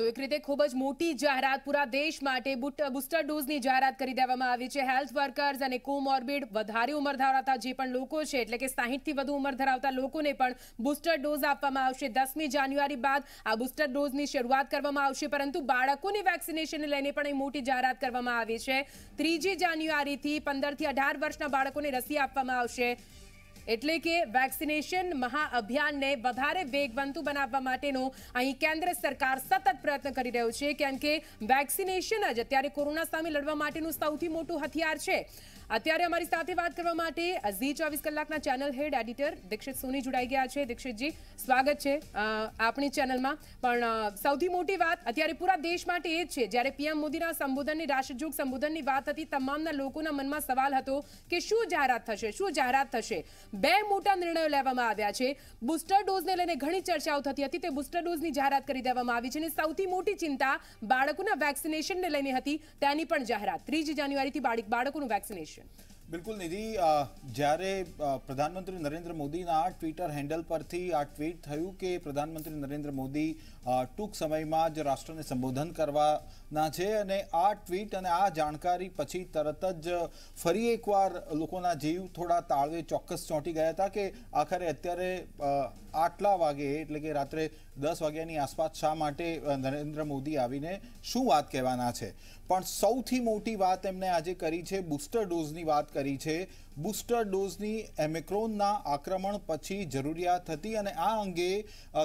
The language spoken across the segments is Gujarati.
તો એક રીતે ખૂબ જ મોટી જાહેરાત પૂરા દેશ માટે બુસ્ટર ડોઝની જાહેરાત કરી દેવામાં આવી છે. હેલ્થ વર્કર્સ અને કોમોર્બિડ વધારે ઉંમર ધરાવતા જે પણ લોકો છે, એટલે કે સાહીઠથી વધુ ઉંમર ધરાવતા લોકોને પણ બુસ્ટર ડોઝ આપવામાં આવશે. દસમી જાન્યુઆરી બાદ આ બુસ્ટર ડોઝની શરૂઆત કરવામાં આવશે, પરંતુ બાળકોની વેક્સિનેશનને લઈને પણ અહીં મોટી જાહેરાત કરવામાં આવી છે. ત્રીજી જાન્યુઆરીથી પંદરથી અઢાર વર્ષના બાળકોને રસી આપવામાં આવશે. એટલે કે વેક્સિનેશન મહાઅભિયાનને વધારે વેગવંતુ બનાવવા માટેનો અહીં કેન્દ્ર સરકાર સતત પ્રયત્ન કરી રહ્યું છે. કેમ કે વેક્સિનેશન જ અત્યારે કોરોના સામે લડવા માટેનું સૌથી મોટું હથિયાર છે. અત્યારે અમારી સાથે વાત કરવા માટે ઝી ચોવીસ કલાકના channel head editor Dikshit Soni જોડાઈ ગયા છે. દીક્ષિતજી, સ્વાગત છે આપણી ચેનલમાં. પણ સૌથી મોટી વાત અત્યારે પૂરા દેશ માટે એ જ છે. જ્યારે પીએમ મોદીના સંબોધનની રાષ્ટ્રજોગ સંબોધનની વાત હતી, તમામના લોકોના મનમાં સવાલ હતો કે શું જાહેરાત થશે, શું જાહેરાત થશે? બે મોટા નિર્ણયો લેવામાં આવ્યા છે. બુસ્ટર ડોઝને લઈને ઘણી ચર્ચાઓ થતી હતી. તે બુસ્ટર ડોઝની જાહેરાત કરી દેવામાં આવી છે અને સૌથી મોટી ચિંતા બાળકોના વેક્સિનેશનને લઈને હતી. તેની પણ જાહેરાત. ત્રીજી જાન્યુઆરીથી બાળક, બાળકોનું વેક્સિનેશન. બિલકુલ નિધિ જ્યારે પ્રધાનમંત્રી નરેન્દ્ર મોદીના ટ્વિટર હેન્ડલ પરથી આ ટ્વીટ થયું કે પ્રધાનમંત્રી નરેન્દ્ર મોદી ટૂંક સમયમાં જ રાષ્ટ્રને સંબોધન કરવાના છે અને આ ટ્વીટ અને આ જાણકારી પછી તરત જ ફરી એકવાર લોકોના જીવ થોડા તાળવે ચોક્કસ ચોંટી ગયા હતા કે આખરે અત્યારે આટલા વાગે, એટલે કે રાત્રે દસ વાગ્યાની આસપાસ શા માટે નરેન્દ્ર મોદી આવીને શું વાત કહેવાના છે? પણ સૌથી મોટી વાત એમણે આજે કરી છે, બુસ્ટર ડોઝની વાત કરી છે. બુસ્ટર ડોઝની એમેક્રોનના આક્રમણ પછી જરૂરિયાત હતી અને આ અંગે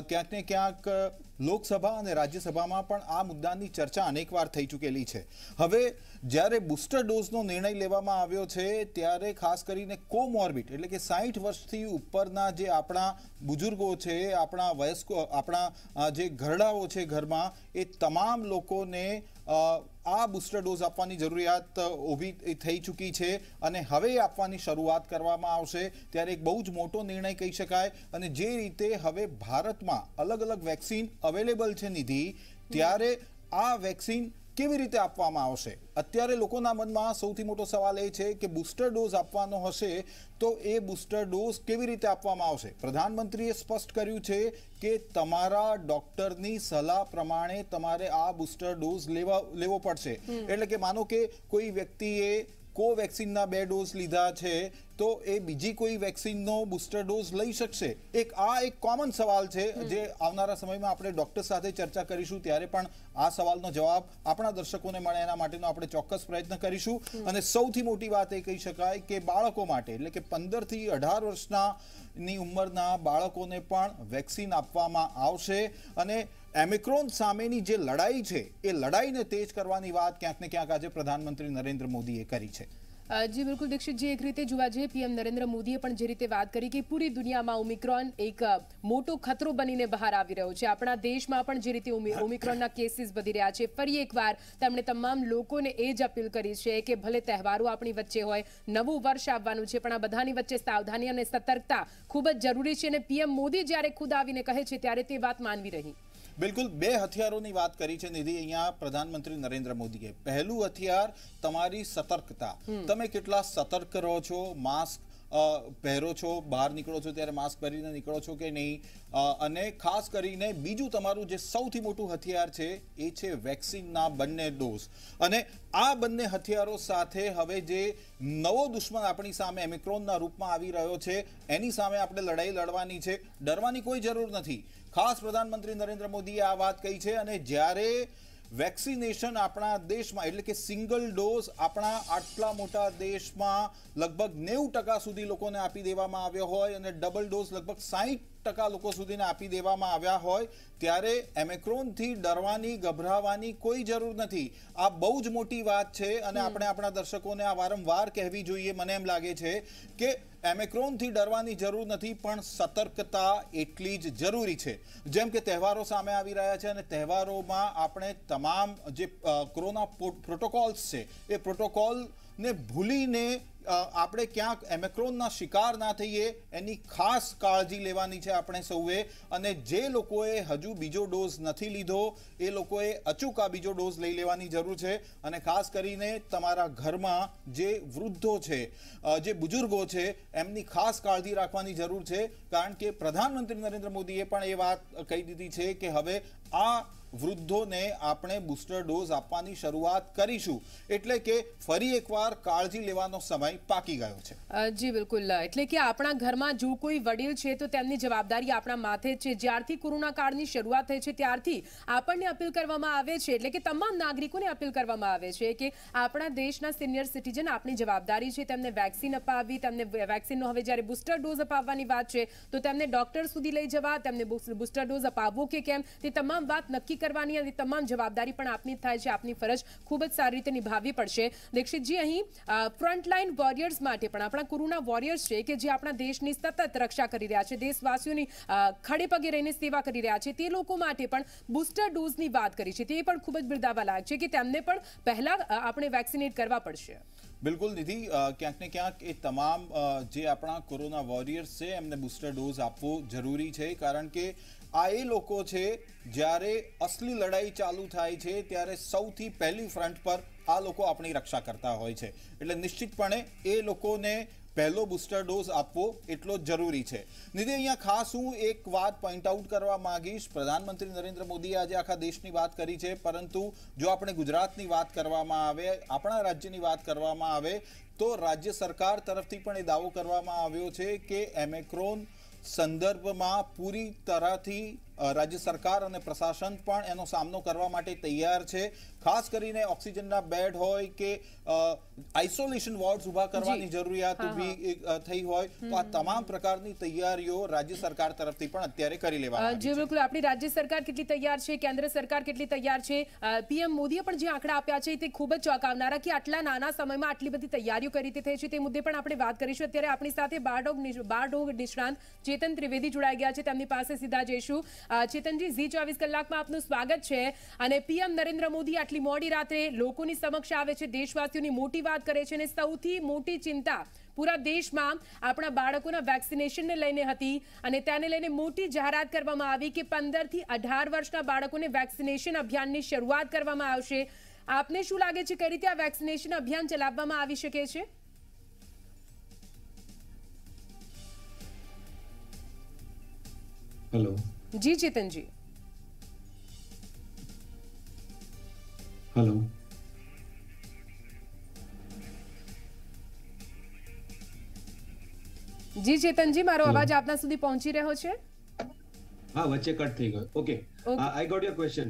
ક્યાંક ને ક્યાંક લોકસભા અને રાજ્યસભામાં પણ આ મુદ્દાની ચર્ચા અનેકવાર થઈ ચૂકેલી છે. હવે, જ્યારે બુસ્ટર ડોઝનો નિર્ણય લેવામાં આવ્યો છે, ત્યારે ખાસ કરીને કોમોર્બિડ એટલે કે સાઠ વર્ષથી ઉપરના જે આપણા બુઝુર્ગો છે, આપણા વયસ્કો, આપણા જે ઘરડાઓ છે ઘરમાં, એ તમામ લોકોને આ બુસ્ટર ડોઝ આપવાની જરૂરિયાત ઊભી થઈ ચૂકી છે અને હવે આપવાની શરૂઆત કરવામાં આવશે. ત્યારે એક બહુ જ મોટો નિર્ણય કહી શકાય. અને જે રીતે હવે ભારતમાં અલગ અલગ વેક્સિન અવેલેબલ છે નિધિ, ત્યારે આ વેક્સિન કેવી રીતે આપવામાં આવશે? અત્યારે લોકોના મનમાં સૌથી મોટો સવાલ એ છે કે બુસ્ટર ડોઝ આપવાનો હશે તો એ બુસ્ટર ડોઝ કેવી રીતે આપવામાં આવશે? પ્રધાનમંત્રીએ સ્પષ્ટ કર્યું છે કે તમારા ડોક્ટરની સલાહ પ્રમાણે તમારે આ બુસ્ટર ડોઝ લેવા લેવો પડશે. એટલે કે માનો કે કોઈ વ્યક્તિએ કોવેક્સિનના બે ડોઝ લીધા છે તો એ બીજી કોઈ વેક્સિનનો બુસ્ટર ડોઝ લઈ શકશે? એક આ એક કોમન સવાલ છે જે આવનારા સમયમાં આપણે ડોક્ટર સાથે ચર્ચા કરીશું ત્યારે પણ આ સવાલનો જવાબ આપણા દર્શકોને મળે એના માટેનો આપણે ચોક્કસ પ્રયત્ન કરીશું. અને સૌથી મોટી વાત એ કહી શકાય કે બાળકો માટે એટલે કે પંદરથી અઢાર વર્ષના ની ઉંમરના બાળકોને પણ વેક્સિન આપવામાં આવશે. અને એમિક્રોન સામેની જે લડાઈ છે એ લડાઈને તેજ કરવાની વાત ક્યાંક ને ક્યાંક આજે પ્રધાનમંત્રી નરેન્દ્ર મોદીએ કરી છે. જી, બિલકુલ દીક્ષિતજી એક રીતે જોવા જઈએ, પીએમ નરેન્દ્ર મોદીએ પણ જે રીતે વાત કરી કે પૂરી દુનિયામાં ઓમિક્રોન એક મોટો ખતરો બનીને બહાર આવી રહ્યો છે. આપણા દેશમાં પણ જે રીતે ઓમિક્રોનના કેસીસ વધી રહ્યા છે. ફરી એકવાર તેમણે તમામ લોકોને એ જ અપીલ કરી છે કે ભલે તહેવારો આપણી વચ્ચે હોય, નવું વર્ષ આવવાનું છે, પણ આ બધાની વચ્ચે સાવધાની અને સતર્કતા ખૂબ જ જરૂરી છે. અને પીએમ મોદી જ્યારે ખુદ આવીને કહે છે, ત્યારે તે વાત માનવી રહી. બિલકુલ બે હથિયારોની વાત કરી છે નિધિ અહીંયા પ્રધાનમંત્રી નરેન્દ્ર મોદીએ. પહેલું હથિયાર તમારી સતર્કતા. તમે કેટલા સતર્ક રહો છો? માસ્ક પહેરો છો? બહાર નીકળો છો ત્યારે માસ્ક પહેરીને નીકળો છો કે નહીં? અને ખાસ કરીને બીજું તમારું જે સૌથી મોટું હથિયાર છે એ છે વેક્સિનના બંને ડોઝ. અને આ બંને હથિયારો સાથે હવે જે નવો દુશ્મન આપણી સામે એમિક્રોનના રૂપમાં આવી રહ્યો છે એની સામે આપણે લડાઈ લડવાની છે. ડરવાની કોઈ જરૂર નથી. ખાસ પ્રધાનમંત્રી નરેન્દ્ર મોદીએ આ વાત કહી છે અને જ્યારે વેક્સિનેશન આપણા દેશમાં, એટલે કે સિંગલ ડોઝ આપણા આટલા મોટા દેશમાં લગભગ નેવું ટકા સુધી લોકોને આપી દેવામાં આવ્યો હોય અને ડબલ ડોઝ લગભગ સાહીઠ ટકા લોકો સુધીને આપી દેવામાં આવ્યા હોય ત્યારે એમેક્રોનથી ડરવાની ગભરાવાની કોઈ જરૂર નથી. આ બહુ જ મોટી વાત છે અને આપણે આપણા દર્શકોને આ વારંવાર કહેવી જોઈએ. મને એમ લાગે છે કે એમેક્રોનથી ડરવાની જરૂર નથી પણ સતર્કતા એટલી જ જરૂરી છે. જેમ કે તહેવારો સામે આવી રહ્યા છે અને તહેવારોમાં આપણે તમામ જે કોરોના પ્રોટોકોલ્સ છે એ પ્રોટોકોલ ને ભૂલીને આપણે ક્યાંક એમેક્રોનના શિકાર ના થઈએ, એની ખાસ કાળજી લેવાની છે આપણે સૌએ. અને જે લોકોએ હજુ બીજો ડોઝ નથી લીધો, એ લોકોએ અચૂક આ બીજો ડોઝ લઈ લેવાની જરૂર છે. અને ખાસ કરીને તમારા ઘરમાં જે વૃદ્ધો છે જે બુજુર્ગો છે, એમની ખાસ કાળજી રાખવાની જરૂર છે. કારણ કે પ્રધાનમંત્રી નરેન્દ્ર મોદીએ પણ એ વાત કહી દીધી છે કે હવે આ વૃદ્ધોને આપણે બુસ્ટર ડોઝ આપવાની શરૂઆત કરીશું. એટલે કે ફરી એકવાર કાળજી લેવાનો સમય પાકી ગયો છે. જી બિલકુલ. એટલે કે આપણા ઘરમાં જો કોઈ વડીલ છે તો તેમની જવાબદારી આપણા માથે છે. જ્યારથી કોરોના કાળની શરૂઆત થઈ છે, ત્યારથી આપણને અપીલ કરવામાં આવે છે. એટલે કે તમામ નાગરિકોને અપીલ કરવામાં આવે છે કે આપણા દેશના સિનિયર સિટીઝન આપણી જવાબદારી છે, તેમને વેક્સિન અપાવવી, તેમને વેક્સિનનો હવે જ્યારે બુસ્ટર ડોઝ અપાવવાની વાત છે, તો તેમને ડોક્ટર સુધી લઈ જવા, તેમને બુસ્ટર ડોઝ અપાવવો કે કેમ, તે તમામ વાત નક્કી કરવાની અને તમામ જવાબદારી પણ આપની થાય છે. આપની ફરજ ખૂબ જ સારી રીતે નિભાવવી પડશે. દીક્ષિતજી, અહીં ફ્રન્ટલાઇન વોરિયર્સ માટે પણ આપણા કોરોના વોરિયર્સ છે કે જે આપણા દેશની સતત રક્ષા કરી રહ્યા છે, દેશવાસીઓની ખડે પગે રહીને સેવા કરી રહ્યા છે, તે લોકો માટે પણ બુસ્ટર ડોઝની વાત કરી છે. તે પણ ખૂબ જ બિરદાવા લાયક છે કે તેમને પણ પહેલા આપણે વેક્સિનેટ કરવા પડશે. બિલકુલ નિધિ ક્યાંક ને ક્યાંક એ તમામ જે આપણા કોરોના વોરિયર્સ છે એમને બુસ્ટર ડોઝ આપવો જરૂરી છે કારણ કે આ એ લોકો છે જ્યારે અસલી લડાઈ ચાલુ થાય છે ત્યારે સૌથી પહેલી ફ્રન્ટ પર આ લોકો આપણી રક્ષા કરતા હોય છે. એટલે નિશ્ચિતપણે એ લોકોને પહેલો બુસ્ટર ડોઝ આપવો એટલો જરૂરી છે. નિધિ, અહીંયા ખાસ હું એક વાત પોઈન્ટ આઉટ કરવા માંગીશ. પ્રધાનમંત્રી નરેન્દ્ર મોદીએ આજે આખા દેશની વાત કરી છે, પરંતુ જો આપણે ગુજરાતની વાત કરવામાં આવે, આપણા રાજ્યની વાત કરવામાં આવે, તો રાજ્ય સરકાર તરફથી પણ એ દાવો કરવામાં આવ્યો છે કે એમેક્રોન સંદર્ભમાં પૂરી તરહથી રાજ્ય સરકાર અને પ્રશાસન પણ એનો સામનો કરવા માટે તૈયાર છે. ખાસ કરીને ઓક્સિજનના બેડ હોય કે આઇસોલેશન વોર્ડ્સ ઊભા કરવાની જરૂરિયાત. ઊભી થઈ હોય તો આ તમામ પ્રકારની તૈયારીઓ રાજ્ય સરકાર તરફથી પણ અત્યારે કરી લેવામાં જી બિલકુલ. આપણી રાજ્ય સરકાર કેટલી તૈયાર છે કેન્દ્ર સરકાર કેટલી તૈયાર છે? પીએમ મોદીએ પણ જે આંકડા આપ્યા છે તે ખૂબ જ ચોંકાવનારા કે આટલા નાના સમયમાં આટલી બધી તૈયારીઓ કરી રીતે થઈ છે તે મુદ્દે પણ આપણે વાત કરીશું. અત્યારે આપણી સાથે બારડોગ બારડોગ નિષ્ણાંત ચેતન ત્રિવેદી જોડાઈ ગયા છે તેમની પાસે સીધા જઈશું. ચેતનજી, ઝી ચોવીસ કલાકમાં આપનું સ્વાગત છે. અને પીએમ નરેન્દ્ર મોદી આટલી મોડી રાત્રે લોકોની સમક્ષ આવે છે, દેશવાસીઓની મોટી વાત કરે છે અને સૌથી મોટી ચિંતા પૂરા દેશમાં આપણા બાળકોના વેક્સિનેશનને લઈને હતી અને તેને લઈને મોટી જાહેરાત કરવામાં આવી કે પંદરથી અઢાર વર્ષના બાળકોને વેક્સિનેશન અભિયાનની શરૂઆત કરવામાં આવશે. આપને શું લાગે છે, કઈ રીતે આ વેક્સિનેશન અભિયાન ચલાવવામાં આવી શકે છે? હેલો જી ચેતનજી હેલો જી ચેતનજી મારો અવાજ આપના સુધી પહોંચી રહ્યો છે? હા વચ્ચે કટ થઈ ગયો. Okay I got your question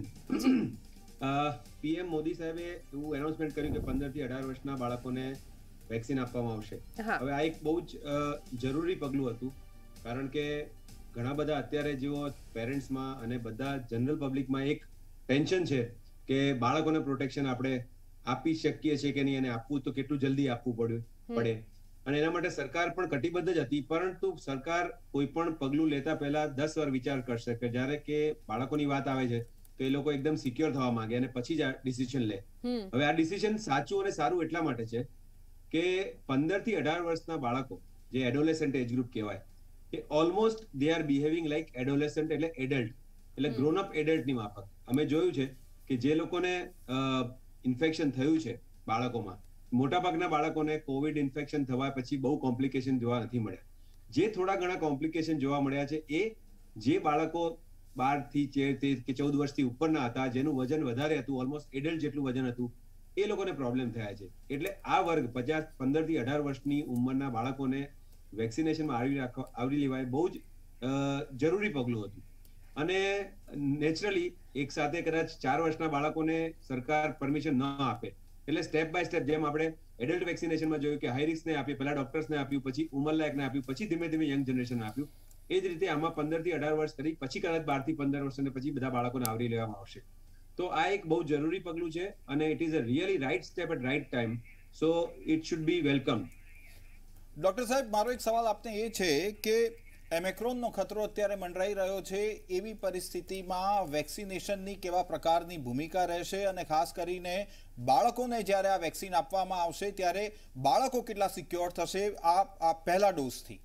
PM Modi સાહેબે એવું એનાઉન્સમેન્ટ કર્યું કે 15 થી 18 વર્ષના બાળકોને વેક્સિન આપવામાં આવશે. હવે આ એક બહુ જ જરૂરી પગલું હતું. કારણ કે ઘણા બધા અત્યારે જેઓ પેરેન્ટ્સમાં અને બધા જનરલ પબ્લિકમાં એક ટેન્શન છે કે બાળકોને પ્રોટેક્શન આપણે આપી શકીએ છીએ કે નહીં અને આપવું તો કેટલું જલ્દી આપવું પડ્યું પડે. અને એના માટે સરકાર પણ કટિબદ્ધ જ હતી પરંતુ સરકાર કોઈ પણ પગલું લેતા પહેલા દસ વાર વિચાર કરશે કે જ્યારે કે બાળકોની વાત આવે છે તો એ લોકો એકદમ સિક્યોર થવા માંગે અને પછી જ આ ડિસિઝન લે. હવે આ ડિસિઝન સાચું અને સારું એટલા માટે છે કે પંદરથી અઢાર વર્ષના બાળકો જે એડોલેસન્ટ એજ ગ્રુપ કહેવાય એ almost they are behaving like adolescent એટલે એડલ્ટ એટલે ગ્રોન અપ એડલ્ટની માફક. અમે જોયું છે કે જે લોકોને ઇન્ફેક્શન થયું છે બાળકોમાં મોટાભાગના બાળકોને કોવિડ ઇન્ફેક્શન થવા પછી બહુ કોમ્પ્લિકેશન જોવા નથી મળ્યા. જે થોડા ઘણા કોમ્પ્લિકેશન જોવા મળ્યા છે એ જે બાળકો બારથી તેર કે ચૌદ વર્ષથી ઉપરના હતા જેનું વજન વધારે હતું ઓલમોસ્ટ એડલ્ટ જેટલું વજન હતું એ લોકોને પ્રોબ્લેમ થયા છે. એટલે આ વર્ગ પચાસ પંદરથી અઢાર વર્ષની ઉંમરના બાળકોને વેક્સિનેશનમાં આવરી રાખવા, આવરી લેવાય બહુ જ જરૂરી પગલું હતું. અને નેચરલી એક સાથે કદાચ ચાર વર્ષના બાળકોને સરકાર પરમિશન ન આપે. એટલે સ્ટેપ બાય સ્ટેપ જેમ આપણે એડલ્ટ વેક્સિનેશનમાં જોયું કે હાઈ રિસ્કને આપ્યું પહેલા ડોક્ટર્સને આપ્યું, પછી ઉંમરલાયકને આપ્યું, પછી ધીમે ધીમે યંગ જનરેશનને આપ્યું. એ જ રીતે આમાં પંદરથી અઢાર વર્ષ કરી, પછી કદાચ બારથી પંદર વર્ષ અને પછી બધા બાળકોને આવરી લેવામાં આવશે. તો આ એક બહુ જરૂરી પગલું છે અને it is a really right step at right time so it should be welcome doctor સાહેબ, મારો એક સવાલ આપને એ છે કે એમેક્રોનનો ખતરો અત્યારે મંડરાઈ રહ્યો છે. એવી પરિસ્થિતિમાં વેક્સિનેશનની કેવા પ્રકારની ભૂમિકા રહેશે અને ખાસ કરીને બાળકોને જ્યારે આ વેક્સિન આપવામાં આવશે, ત્યારે બાળકો કેટલા સિક્યોર થશે? આ આ પહેલા ડોઝથી.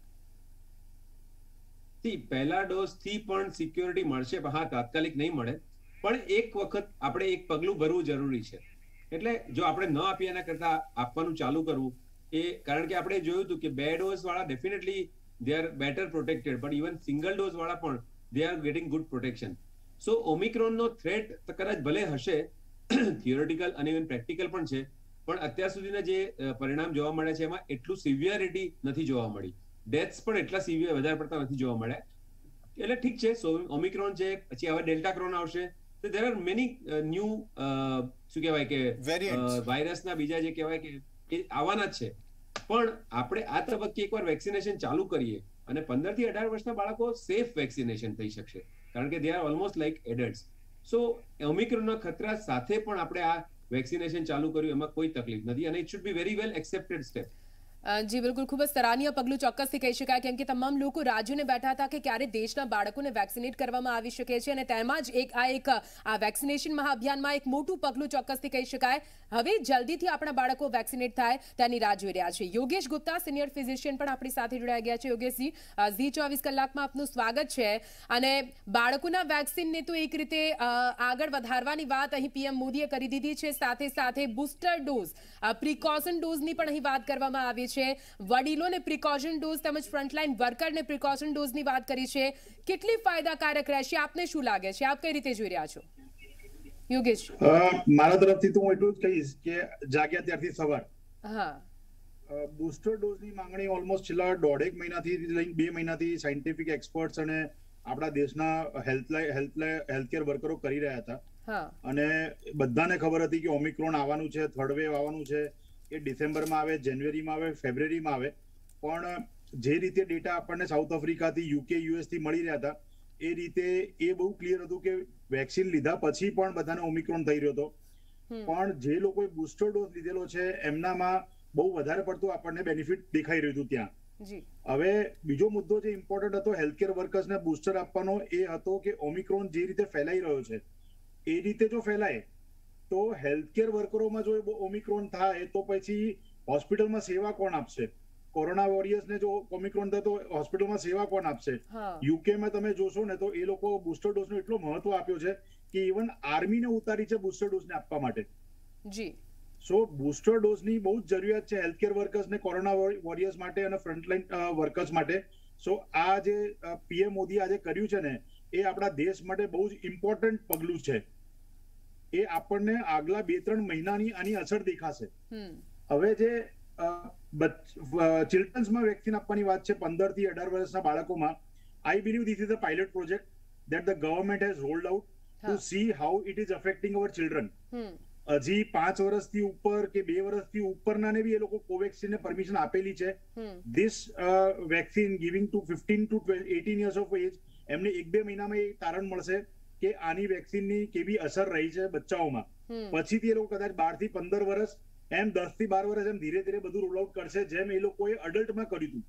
થી પહેલા ડોઝથી પણ સિક્યોરિટી મળશે હા, તાત્કાલિક નહીં મળે. પણ એક વખત આપણે એક પગલું ભરવું જરૂરી છે. એટલે જો આપણે ન આપીએ એના કરતા આપવાનું ચાલુ કરવું એ કારણ કે આપણે જોયું હતું કે બે ડોઝ વાળા definitely they are better protected but even single dose વાળા પણ they are getting good protection so ઓમિક્રોનનો threat કદાચ ભલે હશે થિયોરિટિકલ અને ઇવન પ્રેક્ટિકલ પણ છે પણ અત્યાર સુધીના જે પરિણામ જોવા મળે છે એમાં એટલું સિવિયરિટી નથી જોવા મળી. ડેથ્સ પણ એટલા સિવિયર વધારે પડતા નથી જોવા મળ્યા. એટલે ઠીક છે સો ઓમિક્રોન છે પછી હવે ડેલ્ટા ક્રોન આવશે. તો દેર આર મેની ન્યૂ શું કહેવાય કે વાયરસના બીજા જે કહેવાય કે આવવાના જ છે. પણ આપણે આ તબક્કે એકવાર વેક્સિનેશન ચાલુ કરીએ અને પંદરથી અઢાર વર્ષના બાળકો સેફ વેક્સિનેશન થઈ શકશે. કારણ કે they are almost like adult so ઓમિક્રોનના ખતરા સાથે પણ આપણે આ વેક્સિનેશન ચાલુ કર્યું, એમાં કોઈ તકલીફ નથી અને it should be very well accepted step જી, બિલકુલ. ખૂબ જ સરાહનીય પગલું ચોક્કસથી કહી શકાય, કેમ કે તમામ લોકો રાજ્યોને બેઠા હતા કે ક્યારે દેશના બાળકોને વેક્સિનેટ કરવામાં આવી શકે છે અને તેમાં જ એક, આ એક, આ વેક્સિનેશન મહાઅભિયાનમાં એક મોટું પગલું ચોક્કસથી કહી શકાય. હવે જલ્દીથી આપણા બાળકો વેક્સિનેટ થાય તેની રાહ જોઈ રહ્યા છે. યોગેશ ગુપ્તા, સિનિયર ફિઝિશિયન પણ આપણી સાથે જોડાઈ ગયા છે. યોગેશજી ઝી ચોવીસ કલાકમાં આપનું સ્વાગત છે. અને બાળકોના વેક્સિનને તો એક રીતે આગળ વધારવાની વાત અહીં પીએમ મોદીએ કરી દીધી છે. સાથે સાથે બુસ્ટર ડોઝ પ્રિકોશન ડોઝની પણ અહીં વાત કરવામાં આવી છે. વડીલોને પ્રિકોશન ડોઝ તેમજ ફ્રન્ટલાઈન વર્કરને પ્રિકોશન ડોઝની વાત કરી છે. કેટલી ફાયદાકારક રહેશે? આપને શું લાગે છે? આપ કઈ રીતે જોઈ રહ્યા છો? યોગેશ. મારા તરફથી તો હું એટલું જ કહીશ કે જાગ્યા ત્યારથી સવાર. હા. બુસ્ટર ડોઝની માંગણી ઓલમોસ્ટ છેલ્લા દોઢેક મહિનાથી લઈને બે મહિનાથી સાયન્ટિફિક એક્સપર્ટ્સ અને આપણા દેશના હેલ્થ હેલ્થ હેલ્થકેર વર્કરો કરી રહ્યા હતા. અને બધાને ખબર હતી કે ઓમિક્રોન આવવાનું છે થર્ડ વેવ આવવાનું છે. એ ડિસેમ્બરમાં આવે જાન્યુઆરીમાં આવે ફેબ્રુઆરીમાં આવે. પણ જે રીતે ડેટા આપણને સાઉથ આફ્રિકાથી યુકે યુએસથી મળી રહ્યા હતા એ રીતે એ બહુ ક્લિયર હતું કે વેક્સિન લીધા પછી પણ બધાને ઓમિક્રોન થઈ રહ્યો હતો. પણ જે લોકોએ બુસ્ટર ડોઝ લીધેલો છે એમનામાં બહુ વધારે પડતું આપણને બેનિફિટ દેખાઈ રહ્યું હતું ત્યાં. હવે બીજો મુદ્દો જે ઇમ્પોર્ટન્ટ હતો હેલ્થકેર વર્કર્સને બુસ્ટર આપવાનો એ હતો કે ઓમિક્રોન જે રીતે ફેલાઈ રહ્યો છે એ રીતે જો ફેલાય તો હેલ્થકેર વર્કરોમાં જો ઓમિક્રોન થાય તો પછી હોસ્પિટલમાં સેવા કોણ આપશે? કોરોના વોરિયર્સને જો ઓમિક્રોન થાય તો હોસ્પિટલમાં સેવા કોણ આપશે? યુકેમાં તમે જોશો ને તો એ લોકો બુસ્ટર ડોઝનો એટલો મહત્વ આપ્યો છે કે ઇવન આર્મીને ઉતારી છે બુસ્ટર ડોઝને આપવા માટે. જી. સો બુસ્ટર ડોઝની બહુ જ જરૂરિયાત છે હેલ્થકેર વર્કર્સને કોરોના વોરિયર્સ માટે અને ફ્રન્ટલાઈન વર્કર્સ માટે. સો આ જે પીએમ મોદી આજે કર્યું છે ને એ આપણા દેશ માટે બહુ જ ઇમ્પોર્ટન્ટ પગલું છે. એ આપણને આગલા બે ત્રણ મહિનાની આની અસર દેખાશે. હવે જે ચિલ્ડ્રન્સમાં વેક્સિન આપવાની વાત છે પંદરથી અઢાર વર્ષના બાળકોમાં I believe this is a pilot project that the government has hold out to see how it is affecting our children હજી પાંચ વર્ષથી ઉપર કે બે વર્ષથી ઉપરના ને બી એ લોકો કોવેક્સિન ને પરમિશન આપેલી છે. This vaccine giving to fifteen to eighteen years of age એમને એક બે મહિનામાં એ તારણ મળશે. કે આની વેક્સિનની કેવી અસર રહી છે બચ્ચાઓમાં. પછીથી એ લોકો કદાચ બારથી પંદર વર્ષ એમ દસથી બાર વર્ષ એમ ધીરે ધીરે બધું રોલ આઉટ કરશે જેમ એ લોકોએ અડલ્ટમાં કર્યું હતું.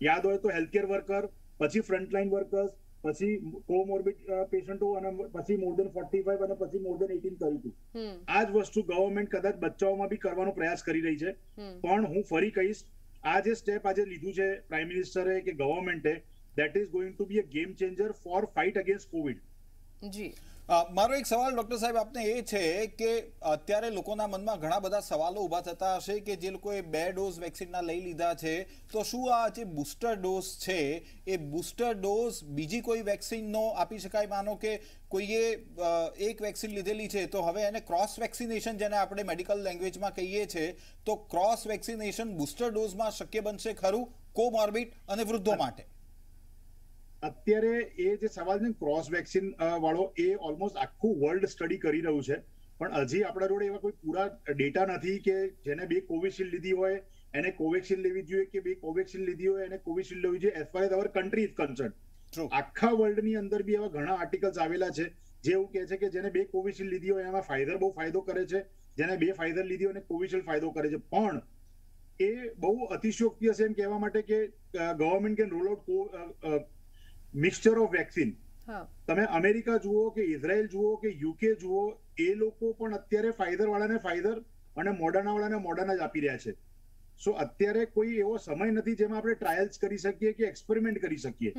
યાદ હોય તો હેલ્થકેર વર્કર પછી ફ્રન્ટલાઈન વર્કર્સ પછી કોમોર્બિડ પેશન્ટો અને પછી મોર દેન ફોર્ટી ફાઈવ અને પછી મોર દેન એટીન કર્યું હતું. આ જ વસ્તુ ગવર્મેન્ટ કદાચ બચ્ચાઓમાં બી કરવાનો પ્રયાસ કરી રહી છે. પણ હું ફરી કહીશ આ જે સ્ટેપ આજે લીધું છે પ્રાઇમ મિનિસ્ટરે કે ગવર્મેન્ટે that is going to be a game changer for fight against Covid જી. મારો એક સવાલ ડોક્ટર સાહેબ આપને એ છે કે અત્યારે લોકોના મનમાં ઘણા બધા સવાલો ઊભા થતા હશે કે જે લોકોએ બે ડોઝ વેક્સિનના લઈ લીધા છે તો શું આ જે બુસ્ટર ડોઝ છે એ બુસ્ટર ડોઝ બીજી કોઈ વેક્સિનનો આપી શકાય? માનો કે કોઈએ એક વેક્સિન લીધેલી છે તો હવે એને ક્રોસ વેક્સિનેશન જેને આપણે મેડિકલ લેંગ્વેજમાં કહીએ છીએ તો ક્રોસ વેક્સિનેશન બુસ્ટર ડોઝમાં શક્ય બનશે ખરું? કોમોર્બિડ અને વૃદ્ધો માટે. અત્યારે એ જે સવાલ છે ક્રોસ વેક્સિન વાળો એ ઓલમોસ્ટ આખું વર્લ્ડ સ્ટડી કરી રહ્યું છે. પણ હજી આપણા જોડે એવા કોઈ પૂરા ડેટા નથી કે જેને બે કોવિશિલ્ડ લીધી હોય એને કોવેક્સિન લેવી જોઈએ કે બે કોવેક્સિન લીધી હોય એને કોવિશિલ્ડ લેવી જોઈએ as far as our country is concern આખા વર્લ્ડની અંદર બી એવા ઘણા આર્ટિકલ્સ આવેલા છે જે એવું કહે છે કે જેને બે કોવિશિલ્ડ લીધી હોય એમાં ફાઈઝર બહુ ફાયદો કરે છે જેને બે ફાઈઝર લીધી હોય એને કોવિશિલ્ડ ફાયદો કરે છે. પણ એ બહુ અતિશયોક્તિ હશે એમ કહેવા માટે કે government can roll out mixture of vaccine તમે અમેરિકા જુઓ કે ઇઝરાયલ જુઓ કે યુકે જુઓ એ લોકો પણ અત્યારે ફાઈઝર વાળાને ફાઈઝર અને મોડર્ના વાળાને મોડર્ના જ આપી રહ્યા છે. સો અત્યારે કોઈ એવો સમય નથી જેમાં આપણે ટ્રાયલ્સ કરી શકીએ કે એક્સપેરિમેન્ટ કરી શકીએ.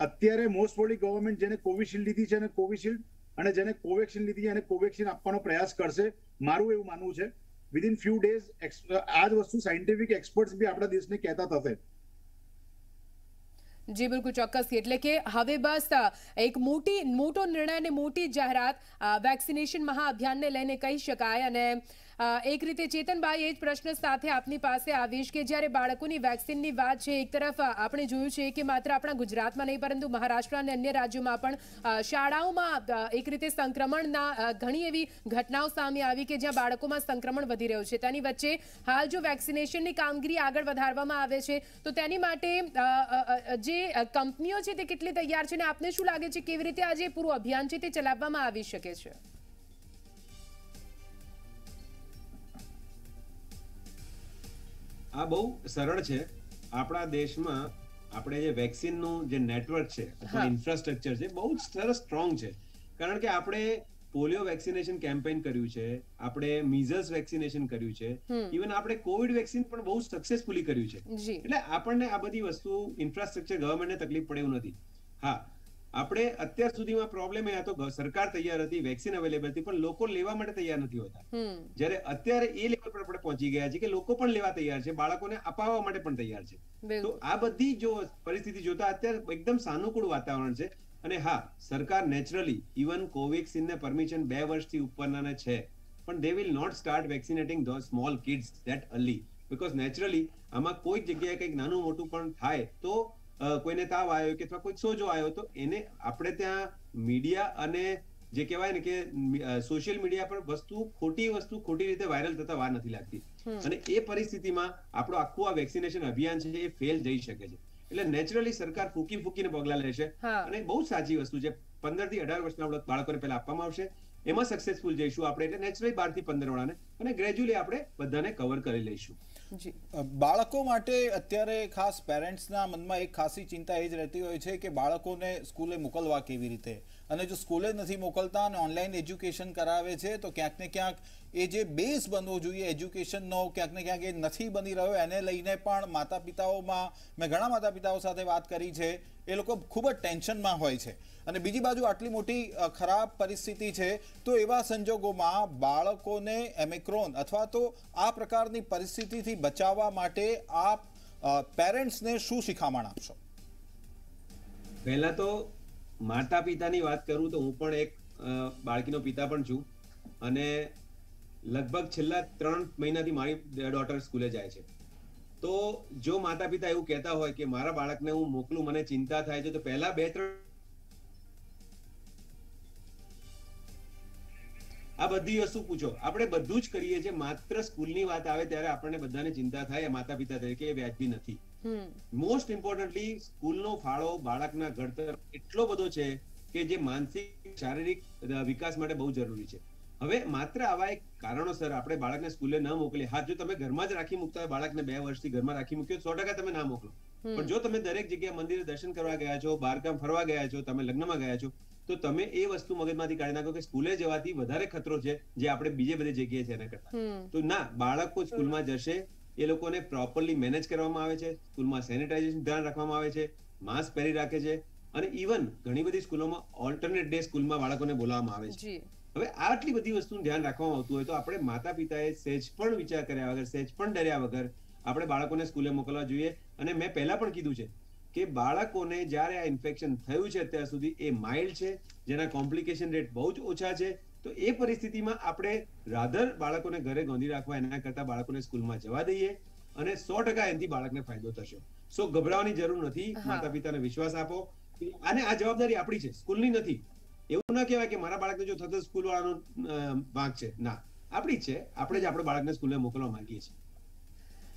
અત્યારે મોસ્ટ પ્રોબલી ગવર્મેન્ટ જેને કોવિશિલ્ડ લીધી છે અને કોવિશિલ્ડ અને જેને કોવેક્સિન લીધી અને કોવેક્સિન આપવાનો પ્રયાસ કરશે મારું એવું માનવું છે. વિધિન ફ્યુ ડેઝ આ જ વસ્તુ સાયન્ટિફિક એક્સપર્ટ્સ બી આપણા દેશને કહેતા થશે. જી, બિલકુલ ચોક્કસ. એટલે કે હવે બસ એક મોટી, મોટો નિર્ણય અને મોટી જાહેરાત વેક્સિનેશન મહાઅભિયાનને લઈને કહી શકાય અને એક રીતે ચેતનભાઈ એ જ પ્રશ્ન સાથે આપની પાસે આવીશ કે જ્યારે બાળકોની વેક્સિનની વાત છે, એક તરફ આપણે જોયું છે કે માત્ર આપણા ગુજરાતમાં નહીં, પરંતુ મહારાષ્ટ્ર અને અન્ય રાજ્યોમાં પણ શાળાઓમાં એક રીતે સંક્રમણના ઘણી એવી ઘટનાઓ સામે આવી કે જ્યાં બાળકોમાં સંક્રમણ વધી રહ્યું છે. તેની વચ્ચે હાલ જો વેક્સિનેશનની કામગીરી આગળ વધારવામાં આવે છે, તો તેની માટે જે કંપનીઓ છે તે કેટલી તૈયાર છે અને આપને શું લાગે છે? કેવી રીતે આજે પૂરું અભિયાન છે તે ચલાવવામાં આવી શકે છે? આ બહુ સરળ છે. આપણા દેશમાં આપણે જે વેક્સિનનું જે નેટવર્ક છે અથવા ઇન્ફ્રાસ્ટ્રક્ચર છે બહુ જ સરસ સ્ટ્રોંગ છે. કારણ કે આપણે પોલિયો વેક્સિનેશન કેમ્પેન કર્યું છે આપણે મીઝલ્સ વેક્સિનેશન કર્યું છે ઇવન આપણે કોવિડ વેક્સિન પણ બહુ સક્સેસફુલી કર્યું છે. એટલે આપણને આ બધી વસ્તુ ઇન્ફ્રાસ્ટ્રક્ચર ગવર્મેન્ટને તકલીફ પડે એવું નથી. હા આપણે અત્યાર સુધીમાં પ્રોબ્લેમ એ હતો સરકાર તૈયાર હતી વેક્સિન અવેલેબલ હતી પણ લોકો લેવા માટે તૈયાર નથી હોતા. જ્યારે અત્યારે એ લેવલ પર આપણે પહોંચી ગયા છે કે લોકો પણ લેવા તૈયાર છે બાળકોને અપાવવા માટે પણ તૈયાર છે. તો આ બધી જો પરિસ્થિતિ જોતા અત્યારે એકદમ સાનુકૂળ વાતાવરણ છે. અને હા સરકાર નેચરલી ઇવન કોવેક્સિન ને પરમિશન બે વર્ષથી ઉપરના છે. પણ they will not start vaccinating the small kids that early because naturally આમાં કોઈ જગ્યાએ કંઈક નાનું મોટું પણ થાય તો કોઈને તાવ આવ્યો કે અથવા કોઈ સોજો આવ્યો તો એને આપણે ત્યાં મીડિયા અને જે કહેવાય ને કે સોશિયલ મીડિયા પર વસ્તુ ખોટી વસ્તુ ખોટી રીતે વાયરલ થતા વાર નથી લાગતી. અને એ પરિસ્થિતિમાં આપણો આખું આ વેક્સિનેશન અભિયાન છે એ ફેલ જઈ શકે છે. એટલે નેચરલી સરકાર ફૂકી ફૂકીને પગલા લેશે અને બહુ સાચી વસ્તુ છે. પંદરથી અઢાર વર્ષના બાળકોને પહેલા આપવામાં આવશે. એમાં સક્સેસફુલ જઈશું આપણે. એટલે નેચરલી બારથી પંદર વાળાને અને ગ્રેજ્યુઅલી આપણે બધાને કવર કરી લઈશું. બાળકો માટે અત્યારે ખાસ પેરેન્ટ્સના મનમાં એક ખાસી ચિંતા એ જ રહેતી હોય છે કે બાળકોને સ્કૂલે મોકલવા કેવી રીતે? અને જો સ્કૂલે નથી મોકલતા અને ઓનલાઈન એજ્યુકેશન કરાવે છે, તો ક્યાંક ને ક્યાંક એ જે બેઝ બનવો જોઈએ, એજ્યુકેશનનો ક્યાંક ને ક્યાંક એ નથી બની રહ્યો. એને લઈને પણ માતા પિતાઓમાં મેં ઘણા માતા પિતાઓ સાથે વાત કરી છે, એ લોકો ખૂબ જ ટેન્શનમાં હોય છે. અને બીજી બાજુ આટલી મોટી ખરાબ પરિસ્થિતિ છે, તો એવા સંજોગોમાં બાળકોને એમિક્રોન અથવા તો આ પ્રકારની પરિસ્થિતિથી બચાવવા માટે આપ પેરેન્ટ્સને શું શિખામણ આપશો? પહેલા તો માતા પિતાની વાત કરું તો હું પણ એક બાળકીનો પિતા પણ છું અને લગભગ છેલ્લા ત્રણ મહિનાથી મારી ડોટર સ્કૂલે જાય છે. તો જો માતા પિતા એવું કહેતા હોય કે મારા બાળકને હું મોકલું, મને ચિંતા થાય છે, તો પહેલા બે ત્રણ આ બધી વસ્તુ પૂછો. આપણે બધું જ કરીએ છીએ માત્ર સ્કૂલની વાત આવે ત્યારે આપણને બધાને ચિંતા થાય માતા પિતા તરીકે એ વ્યાજબી નથી. મોસ્ટ ઇમ્પોર્ટન્ટલી સ્કૂલનો ફાળો બાળકના ઘડતર એટલો બધો છે કે જે માનસિક શારીરિક વિકાસ માટે બહુ જરૂરી છે. હવે માત્ર આવા એક કારણોસર આપણે બાળકને સ્કૂલે ન મોકલીએ. હા જો તમે ઘરમાં જ રાખી મૂકતા હોય બાળકને બે વર્ષથી ઘરમાં રાખી મૂક્યો સો ટકા તમે ના મોકલો. પણ જો તમે દરેક જગ્યાએ મંદિરે દર્શન કરવા ગયા છો બહારગામ ફરવા ગયા છો તમે લગ્નમાં ગયા છો તો તમે એ વસ્તુ મગજમાંથી કાઢી નાખો કે સ્કૂલે જવાથી વધારે ખતરો છે જે આપણે બીજે બધી જગ્યાએ છે એના કરતા. તો ના બાળકો સ્કૂલમાં જશે એ લોકોને પ્રોપરલી મેનેજ કરવામાં આવે છે સ્કૂલમાં સેનિટાઇઝેશન ધ્યાન રાખવામાં આવે છે માસ્ક પહેરી રાખે છે અને ઇવન ઘણી બધી સ્કૂલોમાં ઓલ્ટરનેટ ડે સ્કૂલમાં બાળકોને બોલાવવામાં આવે છે. હવે આટલી બધી વસ્તુનું ધ્યાન રાખવામાં આવતું હોય તો આપણે માતા પિતાએ સહેજ પણ વિચાર કર્યા વગર સહેજ પણ ડર્યા વગર આપણે બાળકોને સ્કૂલે મોકલવા જોઈએ. અને મેં પહેલા પણ કીધું છે કે બાળકોને જ્યારે આ ઇન્ફેક્શન થયું છે અત્યાર સુધી એ માઇલ્ડ છે જેના કોમ્પ્લિકેશન રેટ બહુ જ ઓછા છે તો એ પરિસ્થિતિમાં આપણે રાધર બાળકોને ઘરે ગોંધી રાખવા એના કરતા બાળકોને સ્કૂલમાં જવા દઈએ અને સો ટકા એનાથી બાળકને ફાયદો થશે. સો ગભરાવાની જરૂર નથી માતા પિતાને વિશ્વાસ આપો. અને આ જવાબદારી આપણી છે સ્કૂલની નથી. એવું ના કહેવાય કે મારા બાળકને જો થતો સ્કૂલ વાળાનો ભાગ છે. ના આપણી છે. આપણે જ આપણે બાળકને સ્કૂલે મોકલવા માંગીએ છીએ.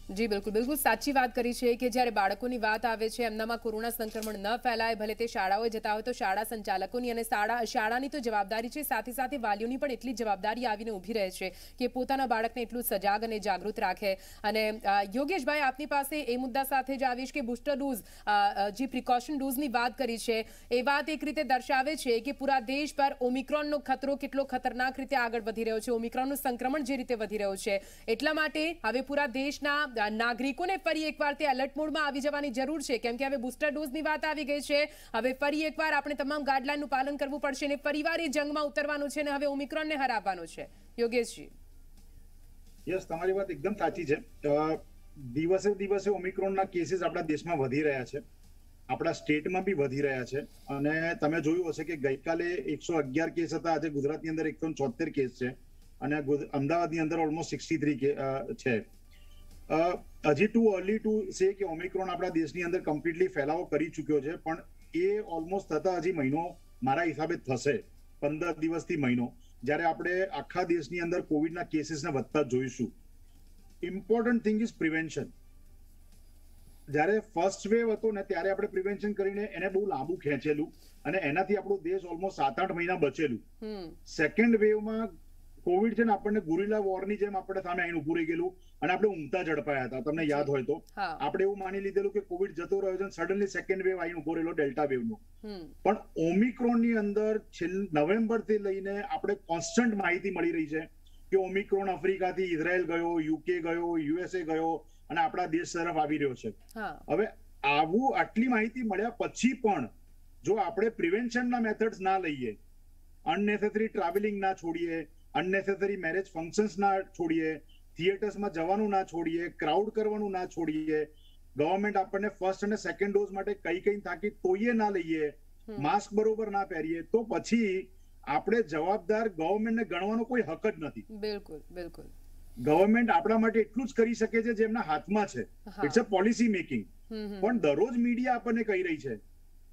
જી, બિલકુલ. બિલકુલ સાચી વાત કરી છે કે જ્યારે બાળકોની વાત આવે છે, એમનામાં કોરોના સંક્રમણ ન ફેલાય, ભલે તે શાળાઓએ જતા હોય તો શાળા સંચાલકોની અને શાળા, શાળાની તો જવાબદારી છે, સાથે સાથે વાલીઓની પણ એટલી જવાબદારી આવીને ઊભી રહે છે કે પોતાના બાળકને એટલું સજાગ અને જાગૃત રાખે. અને યોગેશભાઈ આપની પાસે એ મુદ્દા સાથે જ આવીશ કે બુસ્ટર ડોઝ જે પ્રિકોશન ડોઝની વાત કરી છે, એ વાત એક રીતે દર્શાવે છે કે પૂરા દેશ પર ઓમિક્રોનનો ખતરો કેટલો ખતરનાક રીતે આગળ વધી રહ્યો છે, ઓમિક્રોનનું સંક્રમણ જે રીતે વધી રહ્યું છે, એટલા માટે હવે પૂરા દેશના નાગરિકોને ફરી એકવાર તે એલર્ટ મોડમાં આવી જવાની જરૂર છે. કેમ કે હવે બુસ્ટર ડોઝની વાત આવી ગઈ છે. હવે ફરી એકવાર આપણે તમામ ગાઈડલાઈનનું પાલન કરવું પડશે અને ફરીવાર એ જંગમાં ઉતરવાનું છે અને હવે ઓમિક્રોનને હરાવવાનું છે. યોગેશજી. યસ તમારી વાત એકદમ સાચી છે. દિવસે દિવસે ઓમિક્રોનના કેસીસ આપણા દેશમાં વધી રહ્યા છે. આપણા સ્ટેટમાં બી વધી રહ્યા છે. અને તમે જોયું હશે કે ગઈકાલે એકસો અગિયાર કેસ હતા. આજે ગુજરાતની અંદર એકસો છોતેર કેસ છે. અને અમદાવાદની અંદર ઓલમોસ્ટ સિક્સટી થ્રી છે. હજી ટુ અર્લી ટુ સે કે ઓમિક્રોન આપણા દેશની અંદર કમ્પ્લીટલી ફેલાવો કરી ચુક્યો છે પણ એ ઓલમોસ્ટ થતા હજી મહિનો મારા હિસાબે થશે પંદર દિવસથી મહિનો. જ્યારે આપણે આખા દેશની અંદર કોવિડના કેસીસને વધતા જોઈશું. ઇમ્પોર્ટન્ટ થિંગ ઇઝ પ્રિવેન્શન જ્યારે ફર્સ્ટ વેવ હતો ને ત્યારે આપણે પ્રિવેન્શન કરીને એને બહુ લાંબુ ખેંચેલું અને એનાથી આપણો દેશ ઓલમોસ્ટ સાત આઠ મહિના બચેલું. સેકન્ડ વેવમાં કોવિડ છે ને આપણને ગુરીલા વોરની જેમ આપણે સામે આવીને ઉભું રહી ગયેલું અને આપણે ઊંઘતા ઝડપાયા હતા. તમને યાદ હોય તો. આપણે એવું માની લીધેલું કે કોવિડ જતો રહ્યો છે સડનલી સેકન્ડ વેવ આવીને ઊભો રહેલો ડેલ્ટા વેવનો પણ ઓમિક્રોનની અંદર નવેમ્બરથી લઈને આપણે કોન્સ્ટન્ટ માહિતી મળી રહી છે કે ઓમિક્રોન આફ્રિકાથી ઇઝરાયલ ગયો યુકે ગયો યુએસએ ગયો અને આપણા દેશ તરફ આવી રહ્યો છે. હવે આવું આટલી માહિતી મળ્યા પછી પણ જો આપણે પ્રિવેન્શનના મેથડ્સ ના લઈએ અનનેસેસરી ટ્રાવેલિંગ ના છોડીએ અનનેસેસરી મેરેજ ફંક્શન્સ ના છોડીએ થિયેટર્સમાં જવાનું ના છોડીએ ક્રાઉડ કરવાનું ના છોડીએ ગવર્મેન્ટ આપણને ફર્સ્ટ અને સેકન્ડ ડોઝ માટે કઈ કઈ તાકી તોઈએ ના લઈએ માસ્ક બરોબર ના પહેરીએ તો પછી આપણે જવાબદાર ગવર્મેન્ટને ગણવાનો કોઈ હક જ નથી. બિલકુલ બિલકુલ. ગવર્મેન્ટ આપણા માટે એટલું જ કરી શકે છે જે એમના હાથમાં છે. ઇટ્સ અ પોલિસી મેકિંગ પણ દરરોજ મીડિયા આપણને કહી રહી છે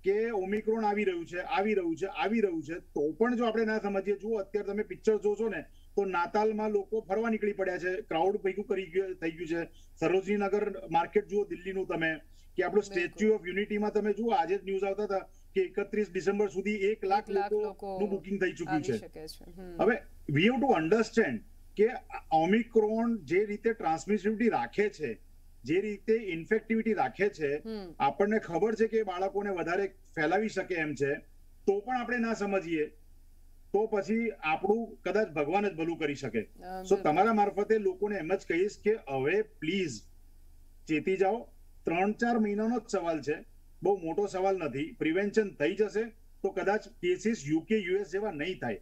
કે ઓમિક્રોન આવી રહ્યું છે આવી રહ્યું છે આવી રહ્યું છે તો પણ જો આપણે ના સમજીએ જુઓ અત્યારે તમે પિક્ચર જોશો ને તો નાતાલમાં લોકો ફરવા નીકળી પડ્યા છે ક્રાઉડ ભેગું કરી થઈ ગયું છે. સરોજની નગર માર્કેટ જુઓ દિલ્હીનું તમે કે આપણું સ્ટેચ્યુ ઓફ યુનિટીમાં તમે જુઓ આજે જ ન્યૂઝ આવતા હતા કે એકત્રીસ ડિસેમ્બર સુધી એક લાખ લોકોનું બુકિંગ થઈ ચુક્યું છે. હવે વી હેવ ટુ અન્ડરસ્ટેન્ડ કે ઓમિક્રોન જે રીતે ટ્રાન્સમિસિવિટી રાખે છે જે રીતે ઇન્ફેક્ટિવિટી રાખે છે આપણને ખબર છે કે બાળકોને વધારે ફેલાવી શકે એમ છે તો પણ આપણે ના સમજીએ. તો પછી આપણું કદાચ ભગવાન જ ભલું કરી શકે. સો તમારા મારફતે લોકોને એમ જ કહીશ કે હવે પ્લીઝ ચેતી જાઓ. ત્રણ ચાર મહિનાનો જ સવાલ છે. બહુ મોટો સવાલ નથી. પ્રિવેન્શન થઈ જશે તો કદાચ કેસીસ યુકે યુએસ જેવા નહીં થાય.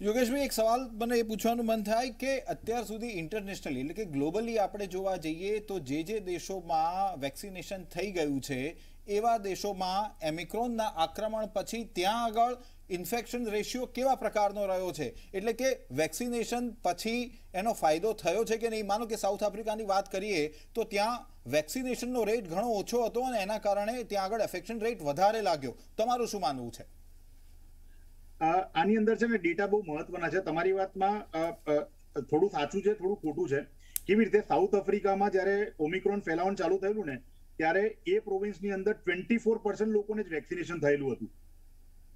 યોગેશભાઈ, એક સવાલ મને એ પૂછવાનું મન થાય કે અત્યાર સુધી ઇન્ટરનેશનલી એટલે કે ગ્લોબલી આપણે જોવા જઈએ તો જે જે દેશોમાં વેક્સિનેશન થઈ ગયું છે, એવા દેશોમાં એમિક્રોનના આક્રમણ પછી ત્યાં આગળ ઇન્ફેક્શન રેશિયો કેવા પ્રકારનો રહ્યો છે? એટલે કે વેક્સિનેશન પછી એનો ફાયદો થયો છે કે નહીં? માનો કે સાઉથ આફ્રિકાની વાત કરીએ, તો ત્યાં વેક્સિનેશનનો રેટ ઘણો ઓછો હતો અને એના કારણે ત્યાં આગળ એફેક્શન રેટ વધારે લાગ્યો. તમારું શું માનવું છે? આની અંદર છે ને ડેટા બહુ મહત્વના છે. તમારી વાતમાં થોડું સાચું છે થોડું ખોટું છે. કેવી રીતે સાઉથ આફ્રિકામાં જ્યારે ઓમિક્રોન ફેલાવવાનું ચાલુ થયેલું ને ત્યારે એ પ્રોવિન્સની અંદર ટ્વેન્ટી ફોર પર્સન્ટ લોકોને જ વેક્સિનેશન થયેલું હતું.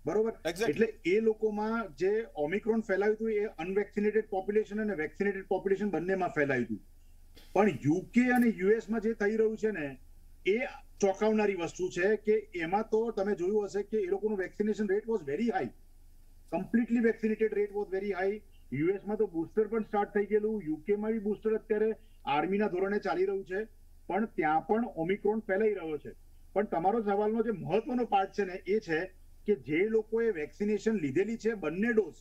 બરોબર? એટલે એ લોકોમાં જે ઓમિક્રોન ફેલાયું હતું એ અનવેક્સિનેટેડ પોપ્યુલેશન અને વેક્સિનેટેડ પોપ્યુલેશન બંનેમાં ફેલાયું હતું. પણ યુકે અને યુએસમાં જે થઈ રહ્યું છે ને એ ચોંકાવનારી વસ્તુ છે કે એમાં તો તમે જોયું હશે કે એ લોકોનું vaccination rate was very high completely vaccinated rate was very high યુએસમાં તો બુસ્ટર પણ સ્ટાર્ટ થઈ ગયેલું. યુકેમાં બી બુસ્ટર અત્યારે આર્મીના ધોરણે ચાલી રહ્યું છે. પણ ત્યાં પણ ઓમિક્રોન ફેલાઈ રહ્યો છે. પણ તમારો સવાલનો જે મહત્વનો પાર્ટ છે ને, એ છે કે જે લોકોએ વેક્સિનેશન લીધેલી છે બંને ડોઝ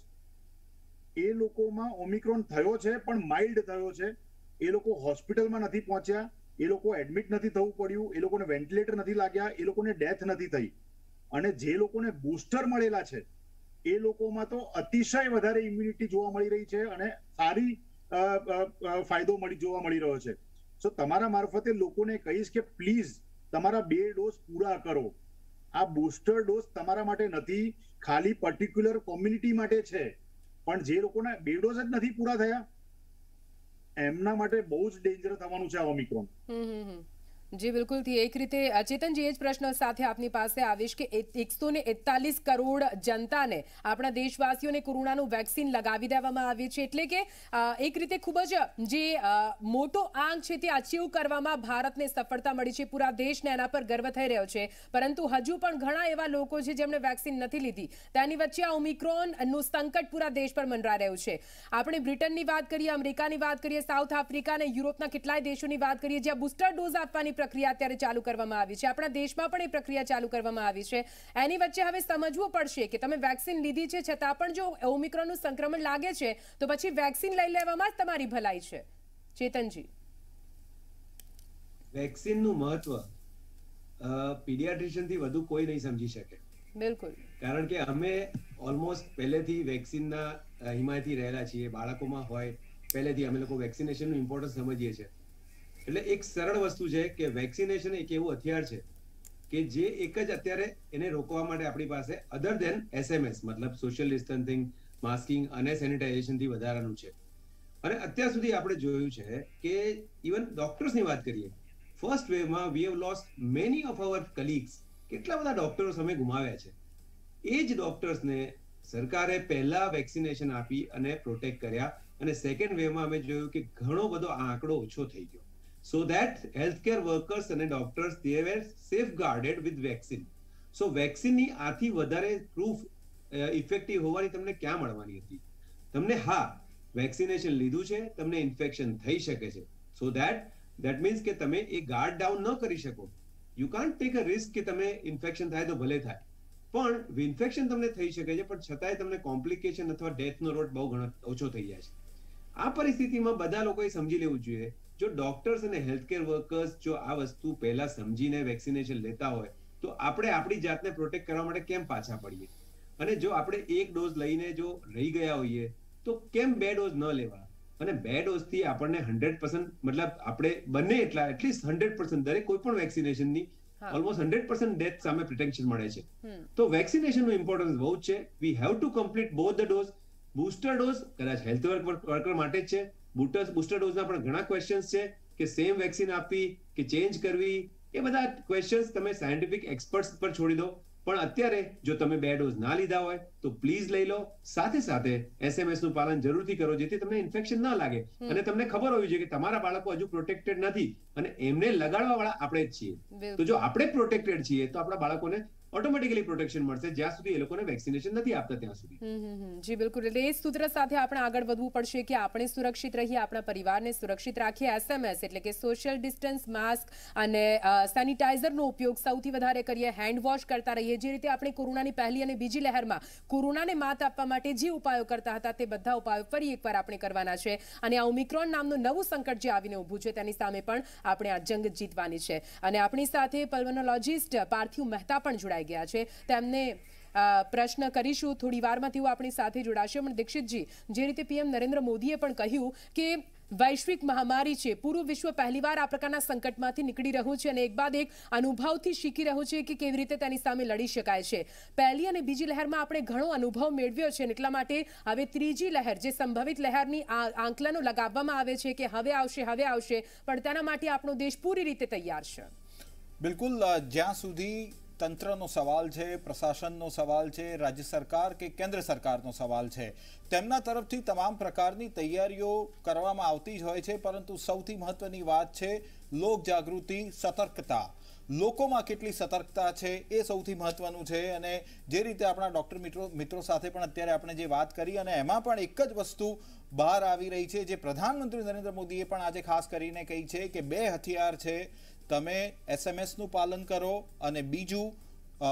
એ લોકોમાં ઓમિક્રોન થયો છે, પણ માઇલ્ડ થયો છે. એ લોકો હોસ્પિટલમાં નથી પહોંચ્યા. એ લોકો એડમિટ નથી થવું પડ્યું. એ લોકોને વેન્ટિલેટર નથી લાગ્યા. એ લોકોને ડેથ નથી થઈ. અને જે લોકોને બુસ્ટર મળેલા છે એ લોકોમાં તો અતિશય વધારે ઇમ્યુનિટી જોવા મળી રહી છે અને સારી ફાયદો મળી, જોવા મળી રહ્યો છે. સો તમારા મારફતે લોકોને કહીશ કે પ્લીઝ તમારા બે ડોઝ પૂરા કરો. આ બુસ્ટર ડોઝ તમારા માટે નથી, ખાલી પર્ટિક્યુલર કોમ્યુનિટી માટે છે. પણ જે લોકોના બે ડોઝ જ નથી પૂરા થયા, એમના માટે બહુ જ ડેન્જર થવાનું છે આ ઓમિક્રોન. જી બિલકુલથી એક રીતે ચેતનજી, એ જ પ્રશ્ન સાથે આપની પાસે આવીશ કે એકસો ને એકતાલીસ કરોડ જનતાને, આપણા દેશવાસીઓને કોરોનાનું વેક્સિન લગાવી દેવામાં આવ્યું છે. એટલે કે એક રીતે ખૂબ જ, જે મોટો આંક છે તે અચીવ કરવામાં ભારતને સફળતા મળી છે. પૂરા દેશને એના પર ગર્વ થઈ રહ્યો છે. પરંતુ હજુ પણ ઘણા એવા લોકો છે જેમણે વેક્સિન નથી લીધી. તેની વચ્ચે આ ઓમિક્રોનનું સંકટ પૂરા દેશ પર મંડરા રહ્યું છે. આપણે બ્રિટનની વાત કરીએ, અમેરિકાની વાત કરીએ, સાઉથ આફ્રિકા અને યુરોપના કેટલાય દેશોની વાત કરીએ, જ્યાં બુસ્ટર ડોઝ આપવાની પ્રક્રિયા અત્યારે ચાલુ કરવામાં આવી છે. આપણા દેશમાં પણ એ પ્રક્રિયા ચાલુ કરવામાં આવી છે. એની વચ્ચે હવે સમજવું પડશે કે તમે વેક્સિન લીધી છે છતાં પણ જો ઓમિક્રોનનું સંક્રમણ લાગે છે તો પછી વેક્સિન લઈ લેવામાં જ તમારી ભલાઈ છે. ચેતનજી. વેક્સિનનું મહત્વ પીડિયાટ્રિશિયનથી વધુ કોઈ નહીં સમજી શકે. બિલકુલ. કારણ કે અમે ઓલમોસ્ટ પહેલેથી વેક્સિનના હિમાયતી રહેલા છીએ. બાળકોમાં હોય પહેલેથી અમે લોકો વેક્સિનેશનનું ઇમ્પોર્ટન્સ સમજીએ છીએ. એટલે એક સરળ વસ્તુ છે કે વેક્સિનેશન એક એવું હથિયાર છે કે જે એક જ અત્યારે એને રોકવા માટે આપણી પાસે અધર ધેન એસએમએસ મતલબ સોશિયલ ડિસ્ટન્સિંગ માસ્કિંગ અને સેનિટાઇઝેશનથી વધારાનું છે. અને અત્યાર સુધી આપણે જોયું છે કે ઇવન ડોક્ટર્સની વાત કરીએ first વેવમાં we have lost many of our colleagues કેટલા બધા ડોક્ટર્સ અમે ગુમાવ્યા છે. એ જ ડોક્ટર્સને સરકારે પહેલા વેક્સિનેશન આપી અને પ્રોટેક્ટ કર્યા અને સેકન્ડ વેવમાં અમે જોયું કે ઘણો બધો આંકડો ઓછો થઈ ગયો. સો ધેટ હેલ્થકેર વર્કર્સ અને doctors they safeguarded with vaccine so વેક્સિનની આથી વધારે પ્રૂફ ઇફેક્ટિવ હોવાની તમને ક્યાં મળવાની હતી? તમને હા વેક્સિનેશન લીધું છે, તમને ઇન્ફેક્શન થઈ શકે છે. સો ધેટ દેટ મીન્સ કે તમે એ ગાર્ડ ડાઉન ન કરી શકો. You can't take a risk કે તમે ઇન્ફેક્શન થાય તો ભલે થાય. પણ ઇન્ફેક્શન તમને થઈ શકે છે, પણ છતાંય તમને કોમ્પ્લિકેશન અથવા ડેથનો રોડ બહુ ઘણો ઓછો થઈ જાય છે. આ પરિસ્થિતિમાં બધા લોકોએ સમજી લેવું જોઈએ. જો ડોક્ટર્સ અને હેલ્થકેર વર્કર્સ જો આ વસ્તુ પહેલા સમજીને વેક્સિનેશન લેતા હોય તો આપણે આપણી જાતને પ્રોટેક્ટ કરવા માટે કેમ પાછા પડીએ? અને જો આપણે એક ડોઝ લઈને જો રહી ગયા હોઈએ તો કેમ બે ડોઝ ન લેવા? અને બે ડોઝથી આપણને હંડ્રેડ પર્સન્ટ મતલબ આપણે બંને એટલા એટલીસ્ટ હંડ્રેડ પર્સન્ટ દરેક કોઈ પણ વેક્સિનેશનની ઓલમોસ્ટ હંડ્રેડ પર્સન્ટ ડેથ સામે પ્રોટેક્શન મળે છે. તો વેક્સિનેશનનું ઇમ્પોર્ટન્સ બહુ છે. We have to complete both the dose booster dose કદાચ હેલ્થ વર્કર માટે જ છે. બુસ્ટર બુસ્ટર ડોઝના પણ ઘણા ક્વેશ્ચન્સ છે કે સેમ વેક્સિન આપવી કે ચેન્જ કરવી એ બધા ક્વેશ્ચન્સ તમે સાયન્ટિફિક એક્સપર્ટ્સ પર છોડી દો. પણ અત્યારે જો તમે બે ડોઝ ના લીધા હોય તો પ્લીઝ લઈ લો. સાથે સાથે એસએમએસનું પાલન જરૂરથી કરો જેથી તમને ઇન્ફેક્શન ના લાગે. અને તમને ખબર હોવી જોઈએ કે તમારા બાળકો હજુ પ્રોટેક્ટેડ નથી. અને એમને લગાડવા વાળા આપણે જ છીએ. તો જો આપણે પ્રોટેક્ટેડ છીએ તો આપણા બાળકોને ઓટોમેટિકલી પ્રોટેક્શન મળશે. જ્યાં સુધી એ લોકોને વેક્સિનેશન નથી આપતા ત્યાં સુધી. જી, બિલકુલ. એટલે એ સૂત્ર સાથે આપણે આગળ વધવું પડશે કે આપણે સુરક્ષિત રહીએ, આપણા પરિવારને સુરક્ષિત રાખીએ. એસએમએસ એટલે કે સોશિયલ ડિસ્ટન્સ માસ્ક અને સેનિટાઈઝરનો ઉપયોગ સૌથી વધારે કરીએ હેન્ડ વોશ કરતા રહીએ. જે રીતે આપણે કોરોનાની પહેલી અને બીજી લહેરમાં કોરોનાને માત આપવા માટે જે ઉપાયો કરતા હતા તે બધા ઉપાયો ફરી એકવાર આપણે કરવાના છે. અને આ ઓમિક્રોન નામનું નવું સંકટ જે આવીને ઊભું છે, તેની સામે પણ આપણે આ જંગ જીતવાની છે. અને આપણી સાથે પલ્મનોલોજીસ્ટ પાર્થિવ મહેતા પણ જોડાઈ ગયા છે. તેમને પ્રશ્ન કરીશું. થોડી વારમાં તેઓ આપણી સાથે જોડાશે. પણ દીક્ષિતજી, જે રીતે પીએમ નરેન્દ્ર મોદીએ પણ કહ્યું કે વૈશ્વિક મહામારી છે, પૂરું વિશ્વ પહેલીવાર આ પ્રકારના સંકટમાંથી નીકળી રહ્યું છે અને એક બાદ એક અનુભવથી શીખી રહ્યું છે કે કેવી રીતે તેની સામે લડી શકાય છે. પહેલી અને બીજી લહેરમાં આપણે ઘણો અનુભવ મેળવ્યો છે એટલા માટે હવે ત્રીજી લહેર, જે સંભવિત લહેરની આંકલનો લગાવવામાં આવે છે કે હવે આવશે હવે આવશે, પણ તેના માટે આપણો દેશ પૂરી રીતે તૈયાર છે. બિલકુલ જ્યાં સુધી તંત્રનો સવાલ છે, પ્રશાસનનો સવાલ છે, રાજ્ય સરકાર કે કેન્દ્ર સરકારનો સવાલ છે? તેમના તરફથી તમામ પ્રકારની તૈયારીઓ કરવામાં આવતી જ હોય છે, પરંતુ સૌથી મહત્વની વાત છે લોક જાગૃતિ સતર્કતા. લોકોમાં કેટલી સતર્કતા છે એ સૌથી મહત્વનું છે અને જે રીતે આપણા ડૉક્ટર મિત્રો મિત્રો સાથે પણ અત્યારે આપણે જે વાત કરી અને એમાં પણ એક જ વસ્તુ બહાર આવી રહી છે, જે પ્રધાનમંત્રી નરેન્દ્ર મોદીએ પણ આજે ખાસ કરીને કહી છે કે બે હથિયાર છે તમે એસએમએસનું પાલન કરો અને બીજું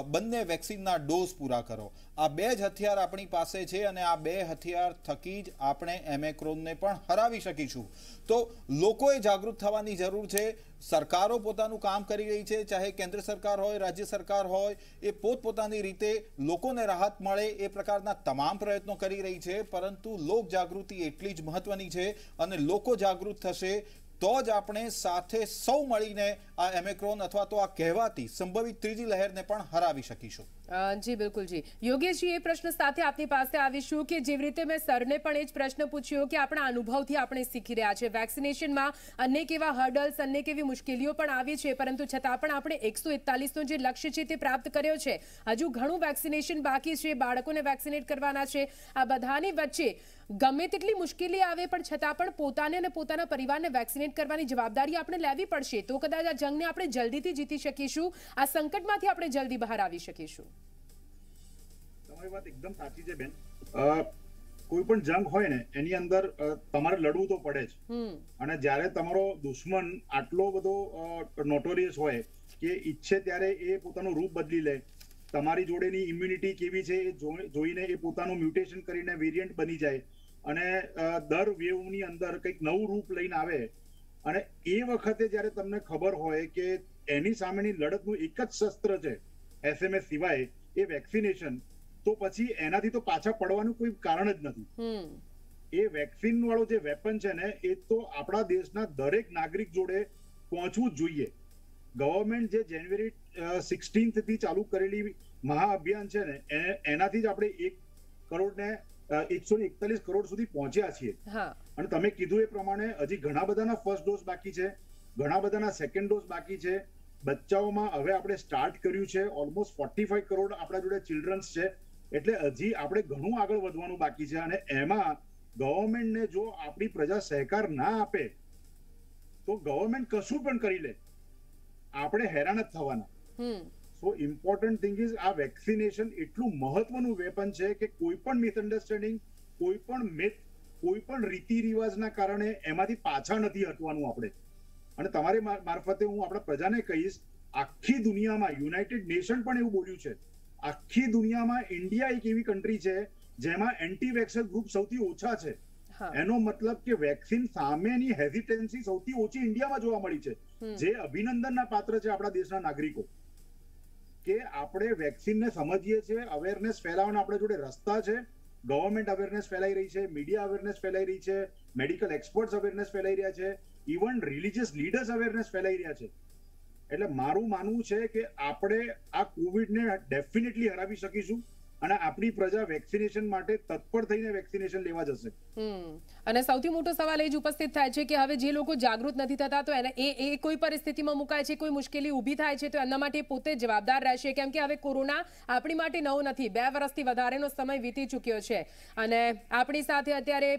બંને વેક્સિનના ડોઝ પૂરા કરો. આ બે જ હથિયાર આપણી પાસે છે અને આ બે હથિયાર થકી જ આપણે એમેક્રોનને પણ હરાવી શકીશું. તો લોકોએ જાગૃત થવાની જરૂર છે. સરકારો પોતાનું કામ કરી રહી છે. ચાહે કેન્દ્ર સરકાર હોય, રાજ્ય સરકાર હોય, એ પોતપોતાની રીતે લોકોને રાહત મળે એ પ્રકારના તમામ પ્રયત્નો કરી રહી છે. પરંતુ લોક જાગૃતિ એટલી જ મહત્વની છે અને લોકો જાગૃત થશે તો જ આપણે સાથે સૌ મળીને આ એમેક્રોન અથવા તો આ કહેવાતી સંભવિત ત્રીજી લહેરને પણ હરાવી શકીશું. જી, બિલકુલ, જી. યોગેશજી એ પ્રશ્ન સાથે આપની પાસે આવીશું કે જેવી રીતે મેં સરને પણ એ જ પ્રશ્ન પૂછ્યો કે આપણા અનુભવથી આપણે શીખી રહ્યા છે. વેક્સિનેશનમાં અનેક એવા હર્ડલ્સ અનેક એવી મુશ્કેલીઓ પણ આવી છે, પરંતુ છતાં પણ આપણે એકસો એકતાલીસનો જે લક્ષ્ય છે તે પ્રાપ્ત કર્યો છે. હજુ ઘણું વેક્સિનેશન બાકી છે, બાળકોને વેક્સિનેટ કરવાના છે. આ બધાની વચ્ચે ગમે તેટલી મુશ્કેલી આવે, પણ છતાં પણ પોતાને અને પોતાના પરિવારને વેક્સિનેટ કરવાની જવાબદારી આપણે લેવી પડશે. તો કદાચ આ જંગને આપણે જલ્દીથી જીતી શકીશું. આ સંકટમાંથી આપણે જલ્દી બહાર આવી શકીશું. તમારી વાત એકદમ સાચી છે બેન. કોઈ પણ જંગ હોય ને એની અંદર તમારે લડવું તો પડે જ. અને જ્યારે તમારો દુશ્મન આટલો બધો નોટોરિયસ હોય કે ઈચ્છે ત્યારે એ પોતાનું રૂપ બદલી લે તમારી જોડેની ઇમ્યુનિટી કેવી છે એ જોઈને એ પોતાનું મ્યુટેશન કરીને વેરિયન્ટ બની જાય. અને દર વેવની અંદર કંઈક નવું રૂપ લઈને આવે. અને એ વખતે જ્યારે તમને ખબર હોય કે એની સામેની લડતનું એક જ શસ્ત્ર છે એસએમએસ સિવાય એ વેક્સિનેશન તો પછી એનાથી તો પાછા પડવાનું કોઈ કારણ જ નથી. એ વેક્સિન વાળો જે વેપન છે ને એ તો આપણા દેશના દરેક નાગરિક જોડે પહોંચવું જોઈએ. ગવર્મેન્ટ જે જાન્યુઆરી સિક્સટીન્થથી ચાલુ કરેલી મહાઅભિયાન છે ને એનાથી જ આપણે એક કરોડ ને એકસો એકતાલીસ કરોડ સુધી પહોંચ્યા છીએ. અને તમે કીધું એ પ્રમાણે હજી ઘણા બધાના ફર્સ્ટ ડોઝ બાકી છે ઘણા બધાના સેકન્ડ ડોઝ બાકી છે. બચ્ચાઓમાં હવે આપણે સ્ટાર્ટ કર્યું છે ઓલમોસ્ટ ફોર્ટી ફાઈવ કરોડ આપણા જોડે ચિલ્ડ્રન્સ છે. એટલે હજી આપણે ઘણું આગળ વધવાનું બાકી છે અને એમાં ગવર્મેન્ટને જો આપણી પ્રજા સહકાર ના આપે તો ગવર્મેન્ટ કશું પણ કરી લે. આપણે હેરાન જ થવાના. સો ઇમ્પોર્ટન્ટ થિંગ ઇઝ આ વેક્સિનેશન એટલું મહત્વનું વેપન છે કે કોઈ પણ મિસઅન્ડરસ્ટેન્ડિંગ કોઈ પણ મિથ કોઈ પણ રીતિ રિવાજના કારણે એમાંથી પાછા નથી હટવાનું આપણે. અને તમારી મારફતે હું આપણા પ્રજાને કહીશ આખી દુનિયામાં યુનાઇટેડ નેશન પણ એવું બોલ્યું છે. આખી દુનિયામાં ઇન્ડિયા એક એવી કન્ટ્રી છે જેમાં એન્ટી વેક્સર ગ્રુપ સૌથી ઓછા છે. એનો મતલબ કે વેક્સિન સામેની હેઝિટન્સી સૌથી ઓછી ઇન્ડિયામાં જોવા મળી છે. જે અભિનંદનના પાત્ર છે આપણા દેશના નાગરિકો. કે આપણે વેક્સિનને સમજીએ છીએ અવેરનેસ ફેલાવવાના આપણે જોડે રસ્તા છે. ગવર્મેન્ટ અવેરનેસ ફેલાઈ રહી છે મીડિયા અવેરનેસ ફેલાઈ રહી છે મેડિકલ એક્સપર્ટ્સ અવેરનેસ ફેલાઈ રહ્યા છે ઇવન રિલીજિયસ લીડર્સ અવેરનેસ ફેલાઈ રહ્યા છે. એટલે મારું માનવું છે કે આપણે આ કોવિડને ડેફિનેટલી હરાવી શકીશું. અને આપણી પ્રજા વેક્સિનેશન માટે તત્પર થઈને વેક્સિનેશન લેવા જશે. અને સૌથી મોટો સવાલ એ જ ઉપસ્થિત થાય છે કે હવે જે લોકો જાગૃત નથી થતા, તો એને એ એ કોઈ પરિસ્થિતિમાં મુકાય છે, કોઈ મુશ્કેલી ઊભી થાય છે, તો એના માટે પોતે જવાબદાર રહેશે. કેમ કે હવે કોરોના આપણી માટે નવું નથી. બે વર્ષથી વધારેનો સમય વીતી ચૂક્યો છે. અને આપણી સાથે અત્યારે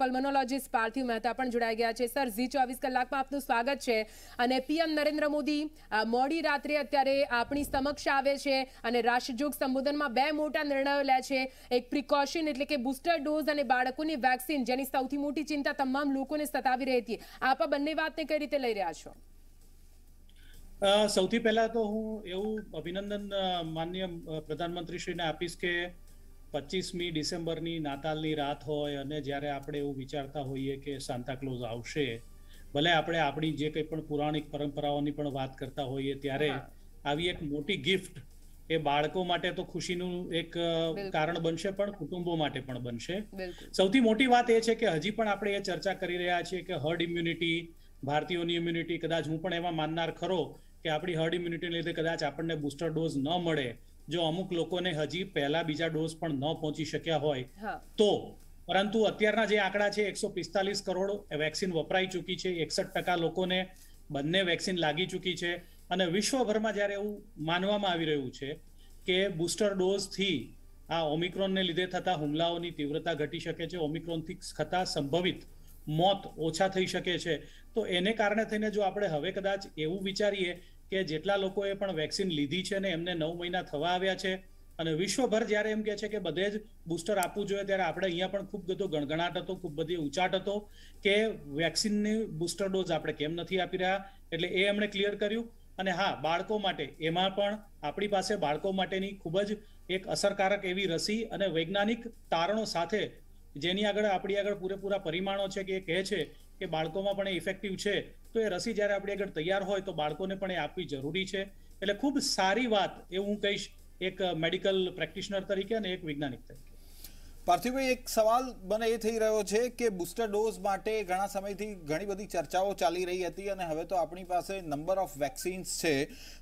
પલ્મોનોલોજીસ્ટ પાર્થિવ મહેતા પણ જોડાઈ ગયા છે. સર, ઝી ચોવીસ કલાકમાં આપનું સ્વાગત છે. અને પીએમ નરેન્દ્ર મોદી મોડી રાત્રે અત્યારે આપણી સમક્ષ આવે છે અને રાષ્ટ્રજોગ સંબોધનમાં બે મોટા નિર્ણયો છે. એક પ્રિકોશન એટલે કે બુસ્ટર ડોઝ અને બાળકોની વેક્સિન જેની સૌથી મોટી ચિંતા તમામ લોકોને સતાવી રહી હતી. આપ બંને વાતને કઈ રીતે લઈ રહ્યા છો? સૌથી પહેલા તો હું એવું અભિનંદન માન્ય પ્રધાનમંત્રીશ્રીને આપીશ કે પચીસમી ડિસેમ્બરની નાતાલની રાત હોય અને જ્યારે આપણે એવું વિચારતા હોઈએ કે સાન્તાક્લોઝ આવશે ભલે આપણે આપણી જે કંઈ પણ પુરાણિક પરંપરાઓની પણ વાત કરતા હોઈએ ત્યારે આવી એક મોટી ગિફ્ટ એ બાળકો માટે તો ખુશીનું એક કારણ બનશે પણ કુટુંબો માટે પણ બનશે. સૌથી મોટી વાત એ છે કે હજી પણ આપણે એ ચર્ચા કરી રહ્યા છીએ કે હર્ડ ઇમ્યુનિટી ભારતીયોની ઇમ્યુનિટી કદાચ હું પણ એમાં માનનાર ખરો કે આપણી હર્ડ ઇમ્યુનિટીને લીધે કદાચ આપણને બુસ્ટર ડોઝ ન મળે જો અમુક લોકોને હજી પહેલા બીજા ડોઝ પણ ન પહોંચી શક્યા હોય તો. પરંતુ અત્યારના જે આંકડા છે એકસો પિસ્તાલીસ કરોડ વેક્સિન વપરાઈ ચૂકી છે એકસઠ ટકા લોકોને બંને વેક્સિન લાગી ચૂકી છે. અને વિશ્વભરમાં જ્યારે એવું માનવામાં આવી રહ્યું છે કે બુસ્ટર ડોઝથી આ ઓમિક્રોનને લીધે થતા હુમલાઓની તીવ્રતા ઘટી શકે છે, ઓમિક્રોનથી થતા સંભવિત મોત ઓછા થઈ શકે છે, તો એને કારણે થઈને જો આપણે હવે કદાચ એવું વિચારીએ કે જેટલા લોકોએ પણ વેક્સિન લીધી છે ને એમને નવ મહિના થવા આવ્યા છે અને વિશ્વભર જ્યારે એમ કે છે કે બધે જ બુસ્ટર આપવું જોઈએ ત્યારે આપણે અહીંયા પણ ખૂબ બધો ગણગણાટ હતો, ખૂબ બધી ઉચાટ હતો કે વેક્સિનની બુસ્ટર ડોઝ આપણે કેમ નથી આપી રહ્યા? એટલે એ એમણે ક્લિયર કર્યું. અને હા, બાળકો માટે, એમાં પણ આપણી પાસે બાળકો માટેની ખૂબ જ એક અસરકારક એવી રસી અને વૈજ્ઞાનિક તારણો સાથે જેની આગળ, આપણી આગળ પૂરેપૂરા પરિમાણો છે કે એ કહે છે કે બાળકોમાં પણ એ ઇફેક્ટિવ છે, તો એ રસી જ્યારે આપણી આગળ તૈયાર હોય તો બાળકોને પણ એ આપવી જરૂરી છે. એટલે ખૂબ સારી વાત એ હું કહીશ એક મેડિકલ પ્રેક્ટિશનર તરીકે અને એક વૈજ્ઞાનિક તરીકે. પાર્થિવભાઈ, એક સવાલ મને એ થઈ રહ્યો છે કે બુસ્ટર ડોઝ માટે ઘણા સમયથી ઘણી બધી ચર્ચાઓ ચાલી રહી હતી અને હવે તો આપણી પાસે નંબર ઓફ વેક્સિન્સ છે.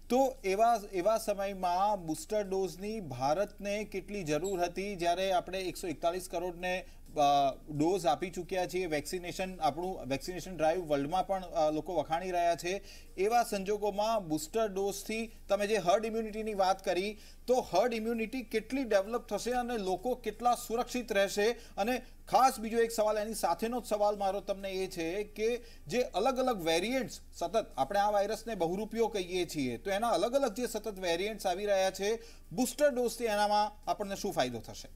તો એવા એવા સમયમાં બુસ્ટર ડોઝની ભારતને કેટલી જરૂર હતી? જ્યારે આપણે એકસો એકતાલીસ કરોડને ડોઝ આપી ચૂક્યા છીએ, વેક્સિનેશન આપણું, વેક્સિનેશન ડ્રાઈવ વર્લ્ડમાં પણ લોકો વખાણી રહ્યા છે. એવા સંજોગોમાં બુસ્ટર ડોઝથી તમે જે હર્ડ ઇમ્યુનિટીની વાત કરી, તો હર્ડ ઇમ્યુનિટી કેટલી ડેવલપ થશે અને લોકો કેટલા સુરક્ષિત રહેશે? અને ખાસ બીજો એક સવાલ, એની સાથેનો જ સવાલ મારો તમને એ છે કે જે અલગ અલગ વેરિયન્ટ્સ સતત આપણે આ વાયરસને બહુરૂપિયો કહીએ છીએ, તો એના અલગ અલગ જે સતત વેરિયન્ટ્સ આવી રહ્યા છે, બુસ્ટર ડોઝથી એનામાં આપણને શું ફાયદો થશે?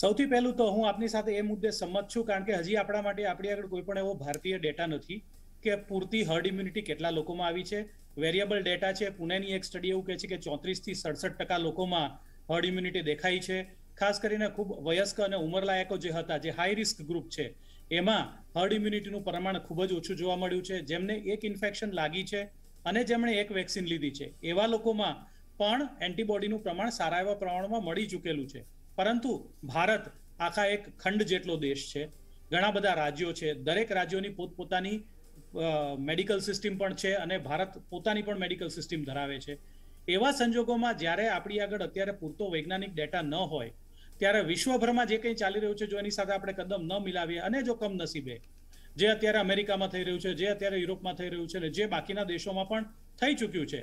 સૌથી પહેલું તો હું આપની સાથે એ મુદ્દે સંમત છું, કારણ કે હજી આપણા માટે આપણી આગળ કોઈ પણ એવો ભારતીય ડેટા નથી કે પૂરતી હર્ડ ઇમ્યુનિટી કેટલા લોકોમાં આવી છે. વેરિયેબલ ડેટા છે, પુણેની એક સ્ટડી એવું કહે છે કે ચોત્રીસથી સડસઠ ટકા લોકોમાં હર્ડ ઇમ્યુનિટી દેખાય છે. ખાસ કરીને ખૂબ વયસ્ક અને ઉંમરલાયકો જે હતા, જે હાઈ રિસ્ક ગ્રુપ છે, એમાં હર્ડ ઇમ્યુનિટીનું પ્રમાણ ખૂબ જ ઓછું જોવા મળ્યું છે. જેમને એક ઇન્ફેક્શન લાગી છે અને જેમણે એક વેક્સિન લીધી છે. એવા લોકોમાં પણ એન્ટીબોડીનું પ્રમાણ સારા એવા પ્રમાણમાં મળી ચૂકેલું છે. પરંતુ ભારત આખા એક ખંડ જેટલો દેશ છે, ઘણા બધા રાજ્યો છે, દરેક રાજ્યોની પોતપોતાની મેડિકલ સિસ્ટમ પણ છે અને ભારત પોતાની પણ મેડિકલ સિસ્ટમ ધરાવે છે. એવા સંજોગોમાં જ્યારે આપણી આગળ અત્યારે પૂરતો વૈજ્ઞાનિક ડેટા ન હોય, ત્યારે વિશ્વભરમાં જે કંઈ ચાલી રહ્યું છે, જો એની સાથે આપણે કદમ ન મિલાવીએ અને જો કમનસીબે, જે અત્યારે અમેરિકામાં થઈ રહ્યું છે, જે અત્યારે યુરોપમાં થઈ રહ્યું છે અને જે બાકીના દેશોમાં પણ થઈ ચૂક્યું છે,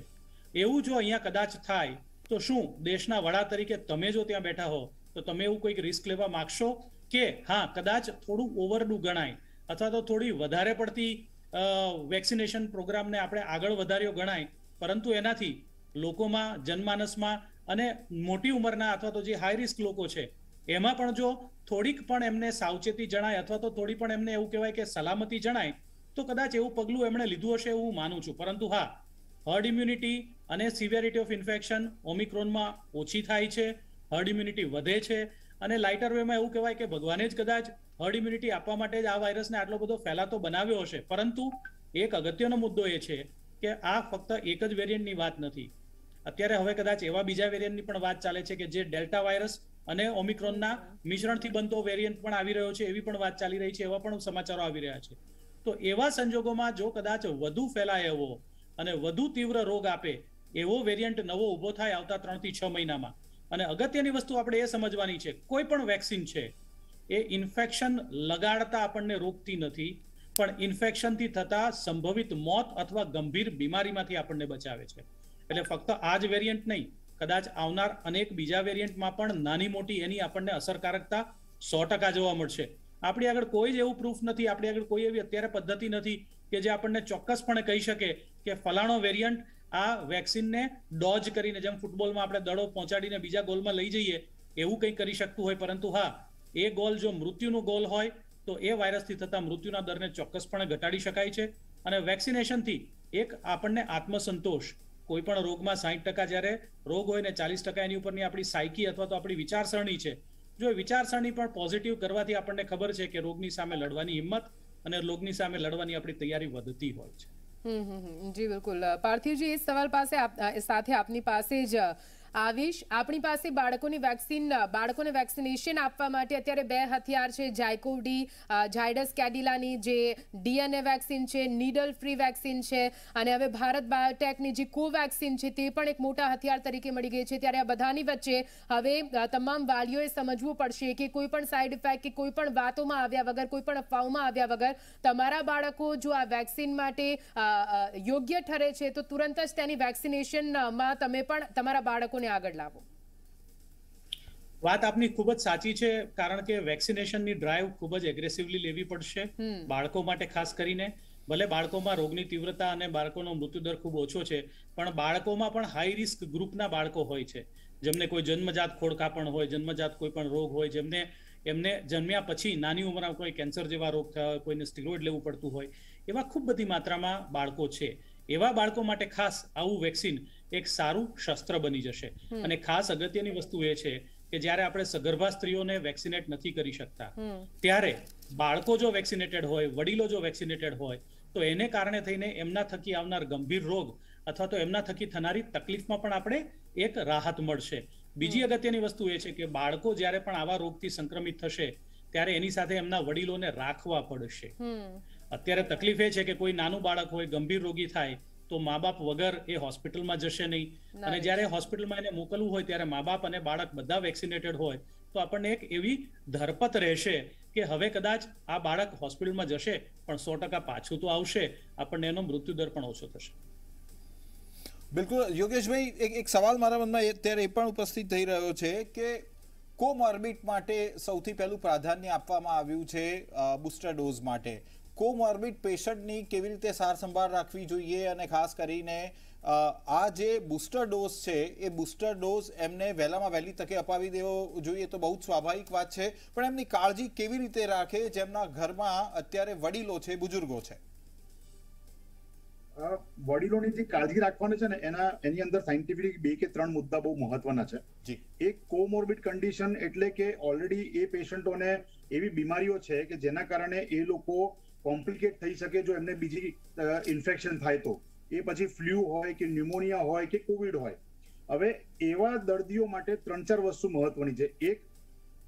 એવું જો અહીંયા કદાચ થાય, તો શું દેશના વડા તરીકે તમે જો ત્યાં બેઠા હો તો તમે એવું કોઈક રિસ્ક લેવા માંગશો કે હા, કદાચ થોડું ઓવરડુ ગણાય અથવા તો થોડી વધારે પડતી વેક્સિનેશન પ્રોગ્રામને આપણે આગળ વધાર્યો ગણાય. પરંતુ એનાથી લોકોમાં, જનમાનસમાં અને મોટી ઉંમરના અથવા તો જે હાઈ રિસ્ક લોકો છે, એમાં પણ જો થોડીક પણ એમને સાવચેતી જણાય અથવા તો થોડી પણ એમને એવું કહેવાય કે સલામતી જણાય, તો કદાચ એવું પગલું એમણે લીધું હશે એવું માનું છું. પરંતુ હા હર્ડ ઇમ્યુનિટી અને સિવિયરિટી ઓફ ઇન્ફેક્શન ઓમિક્રોનમાં ઓછી થાય છે. હર્ડ ઇમ્યુનિટી વધે છે અને લાઇટર વેમાં એવું કહેવાય કે ભગવાને જ કદાચ હર્ડ ઇમ્યુનિટી આપવા માટે જ આ વાયરસને આટલો બધો ફેલાતો બનાવ્યો હશે. પરંતુ એક અગત્યનો મુદ્દો એ છે કે આ ફક્ત એક જ વેરિયન્ટની વાત નથી. અત્યારે હવે કદાચ એવા બીજા વેરિયન્ટની પણ વાત ચાલે છે કે જે ડેલ્ટા વાયરસ અને ઓમિક્રોનના મિશ્રણથી બનતો વેરિયન્ટ પણ આવી રહ્યો છે, એવી પણ વાત ચાલી રહી છે, એવા પણ સમાચારો આવી રહ્યા છે. તો એવા સંજોગોમાં જો કદાચ વધુ ફેલાય એવો અને વધુ તીવ્ર રોગ આપે એવો વેરિયન્ટ નવો ઊભો થાય આવતા ત્રણથી છ મહિનામાં અને અગત્યની વસ્તુ આપણે એ સમજવાની છે, કોઈ પણ વેક્સિન છે, એ ઇન્ફેક્શન લગાડતા આપણને રોકતી નથી, પણ ઇન્ફેક્શનથી થતા સંભવિત મોત અથવા ગંભીર બીમારીમાંથી આપણને બચાવે છે. એટલે ફક્ત આ જ વેરિયન્ટ નહીં, કદાચ આવનાર અનેક બીજા વેરિયન્ટમાં પણ નાની મોટી એની આપણને અસરકારકતા સો ટકા જોવા મળશે. આપણી આગળ કોઈ જ એવું પ્રૂફ નથી, આપણી આગળ કોઈ એવી અત્યારે પદ્ધતિ નથી કે જે આપણને ચોક્કસપણે કહી શકે કે ફલાણો વેરિયન્ટ આ વેક્સિનને ડોજ કરીને જેમ ફૂટબોલમાં આપણે દડો પહોંચાડીને બીજા ગોલમાં લઈ જઈએ, એવું કંઈ કરી શકતું હોય. પરંતુ હા, એ ગોલ જો મૃત્યુનો ગોલ હોય, તો એ વાયરસથી થતા મૃત્યુના દરને ચોક્કસપણે ઘટાડી શકાય છે. અને વેક્સિનેશનથી એક આપણને આત્મસંતોષ. કોઈ પણ રોગમાં સાહીઠ ટકા જ્યારે રોગ હોય ને ચાલીસ ટકા એની ઉપરની આપણી સાયકી અથવા તો આપણી વિચારસરણી છે. જો એ વિચારસરણી પણ પોઝિટિવ કરવાથી આપણને ખબર છે કે રોગની સામે લડવાની હિંમત અને રોગની સામે લડવાની આપણી તૈયારી વધતી હોય છે. જી બિલકુલ. પાર્થિવજી એ સવાલ પાસે સાથે આપની પાસે જ આવીશ. આપણી પાસે બાળકોની વેક્સિન બાળકોને વેક્સિનેશન આપવા માટે અત્યારે બે હથિયાર છે જાયકોડી ઝાયડસ કેડિલાની જે ડીએનએ વેક્સિન છે, નીડલ ફ્રી વેક્સિન છે અને હવે ભારત બાયોટેકની જે કોવેક્સિન છે તે પણ એક મોટા હથિયાર તરીકે મળી ગઈ છે. ત્યારે આ બધાની વચ્ચે હવે તમામ વાલીઓએ સમજવું પડશે કે કોઈ પણ સાઈડ ઇફેક્ટ કે કોઈ પણ વાતોમાં આવ્યા વગર, કોઈ પણ અફવાઓમાં આવ્યા વગર તમારા બાળકો જો આ વેક્સિન માટે યોગ્ય ઠરે છે તો તુરંત જ તેની વેક્સિનેશનમાં તમે પણ તમારા બાળકોને લોકોને આગળ લાવો. વાત આપની ખૂબ જ સાચી છે કારણ કે વેક્સિનેશનની ડ્રાઈવ ખૂબ જ એગ્રેસિવલી લેવી પડશે બાળકો માટે ખાસ કરીને. ભલે બાળકોમાં રોગની તીવ્રતા અને બાળકોનો મૃત્યુદર ખૂબ ઓછો છે પણ બાળકોમાં પણ હાઈ રિસ્ક ગ્રુપના બાળકો હોય છે. જેમને કોઈ જન્મજાત ખોડકાપણ હોય જન્મજાત કોઈ પણ રોગ હોય જેમને એમને જન્મ્યા પછી નાની ઉંમરમાં કોઈ કેન્સર જેવા રોગ થયા હોય કોઈને સ્ટીરોઇડ લેવું પડતું હોય એવા ખૂબ બધી માત્રામાં બાળકો છે. એવા બાળકો માટે ખાસ આવું વેક્સિન એક સારું શસ્ત્ર બની જશે. અને ખાસ અગત્યની વસ્તુ એ છે કે જ્યારે આપણે સગર્ભા સ્ત્રીઓને વેક્સિનેટ નથી કરી શકતા ત્યારે બાળકો જો વેક્સિનેટેડ હોય વડીલો જો વેક્સિનેટેડ હોય તો એને કારણે થઈને એમના થકી આવનાર ગંભીર રોગ અથવા તો એમના થકી થનારી તકલીફમાં પણ આપણે એક રાહત મળશે. બીજી અગત્યની વસ્તુ એ છે કે બાળકો જ્યારે પણ આવા રોગથી સંક્રમિત થશે ત્યારે એની સાથે એમના વડીલોને રાખવા પડશે. અત્યારે તકલીફ એ છે કે કોઈ નાનું બાળક હોય ગંભીર રોગી થાય તો મા બાપ વગર એ હોસ્પિટલમાં જશે નહીં. અને જ્યારે હોસ્પિટલમાં એને મોકલવું હોય ત્યારે મા બાપ અને બાળક બધા વેક્સિનેટેડ હોય તો આપણને એક એવી ધરપત રહેશે કે હવે કદાચ આ બાળક હોસ્પિટલમાં જશે પણ સો ટકા પાછું તો આવશે. આપણને એનો મૃત્યુદર પણ ઓછો થશે. બિલકુલ. યોગેશભાઈ એક એક સવાલ મારા મનમાં અત્યારે એ પણ ઉપસ્થિત થઈ રહ્યો છે કે કોમોર્બિડ માટે સૌથી પહેલું પ્રાધાન્ય આપવામાં આવ્યું છે બુસ્ટર ડોઝ માટે. કોમોર્બિડ પેશન્ટની કેવી રીતે સાર સંભાળ રાખવી જોઈએ અને ખાસ કરીને આ જે બુસ્ટર ડોઝ છે એ બુસ્ટર ડોઝ એમને વહેલામાં વહેલી તકે અપાવી દેવો જોઈએ તો બહુ જ સ્વાભાવિક વાત છે. પણ એમની કાળજી કેવી રીતે રાખે જેમના ઘરમાં અત્યારે વડીલો છે બુજુર્ગો છે? વડીલોની જે કાળજી રાખવાની છે ને એના એની અંદર સાયન્ટિફિક બે કે ત્રણ મુદ્દા બહુ મહત્વના છે. એક કોમોર્બિડ કન્ડિશન એટલે કે ઓલરેડી એ પેશન્ટોને એવી બીમારીઓ છે કે જેના કારણે એ લોકો કોમ્પ્લિકેટ થઈ શકે જો એમને બીજી ઇન્ફેક્શન થાય તો. એ પછી ફ્લ્યુ હોય કે ન્યુમોનિયા હોય કે કોવિડ હોય. હવે એવા દર્દીઓ માટે ત્રણ ચાર વસ્તુ મહત્વની છે. એક,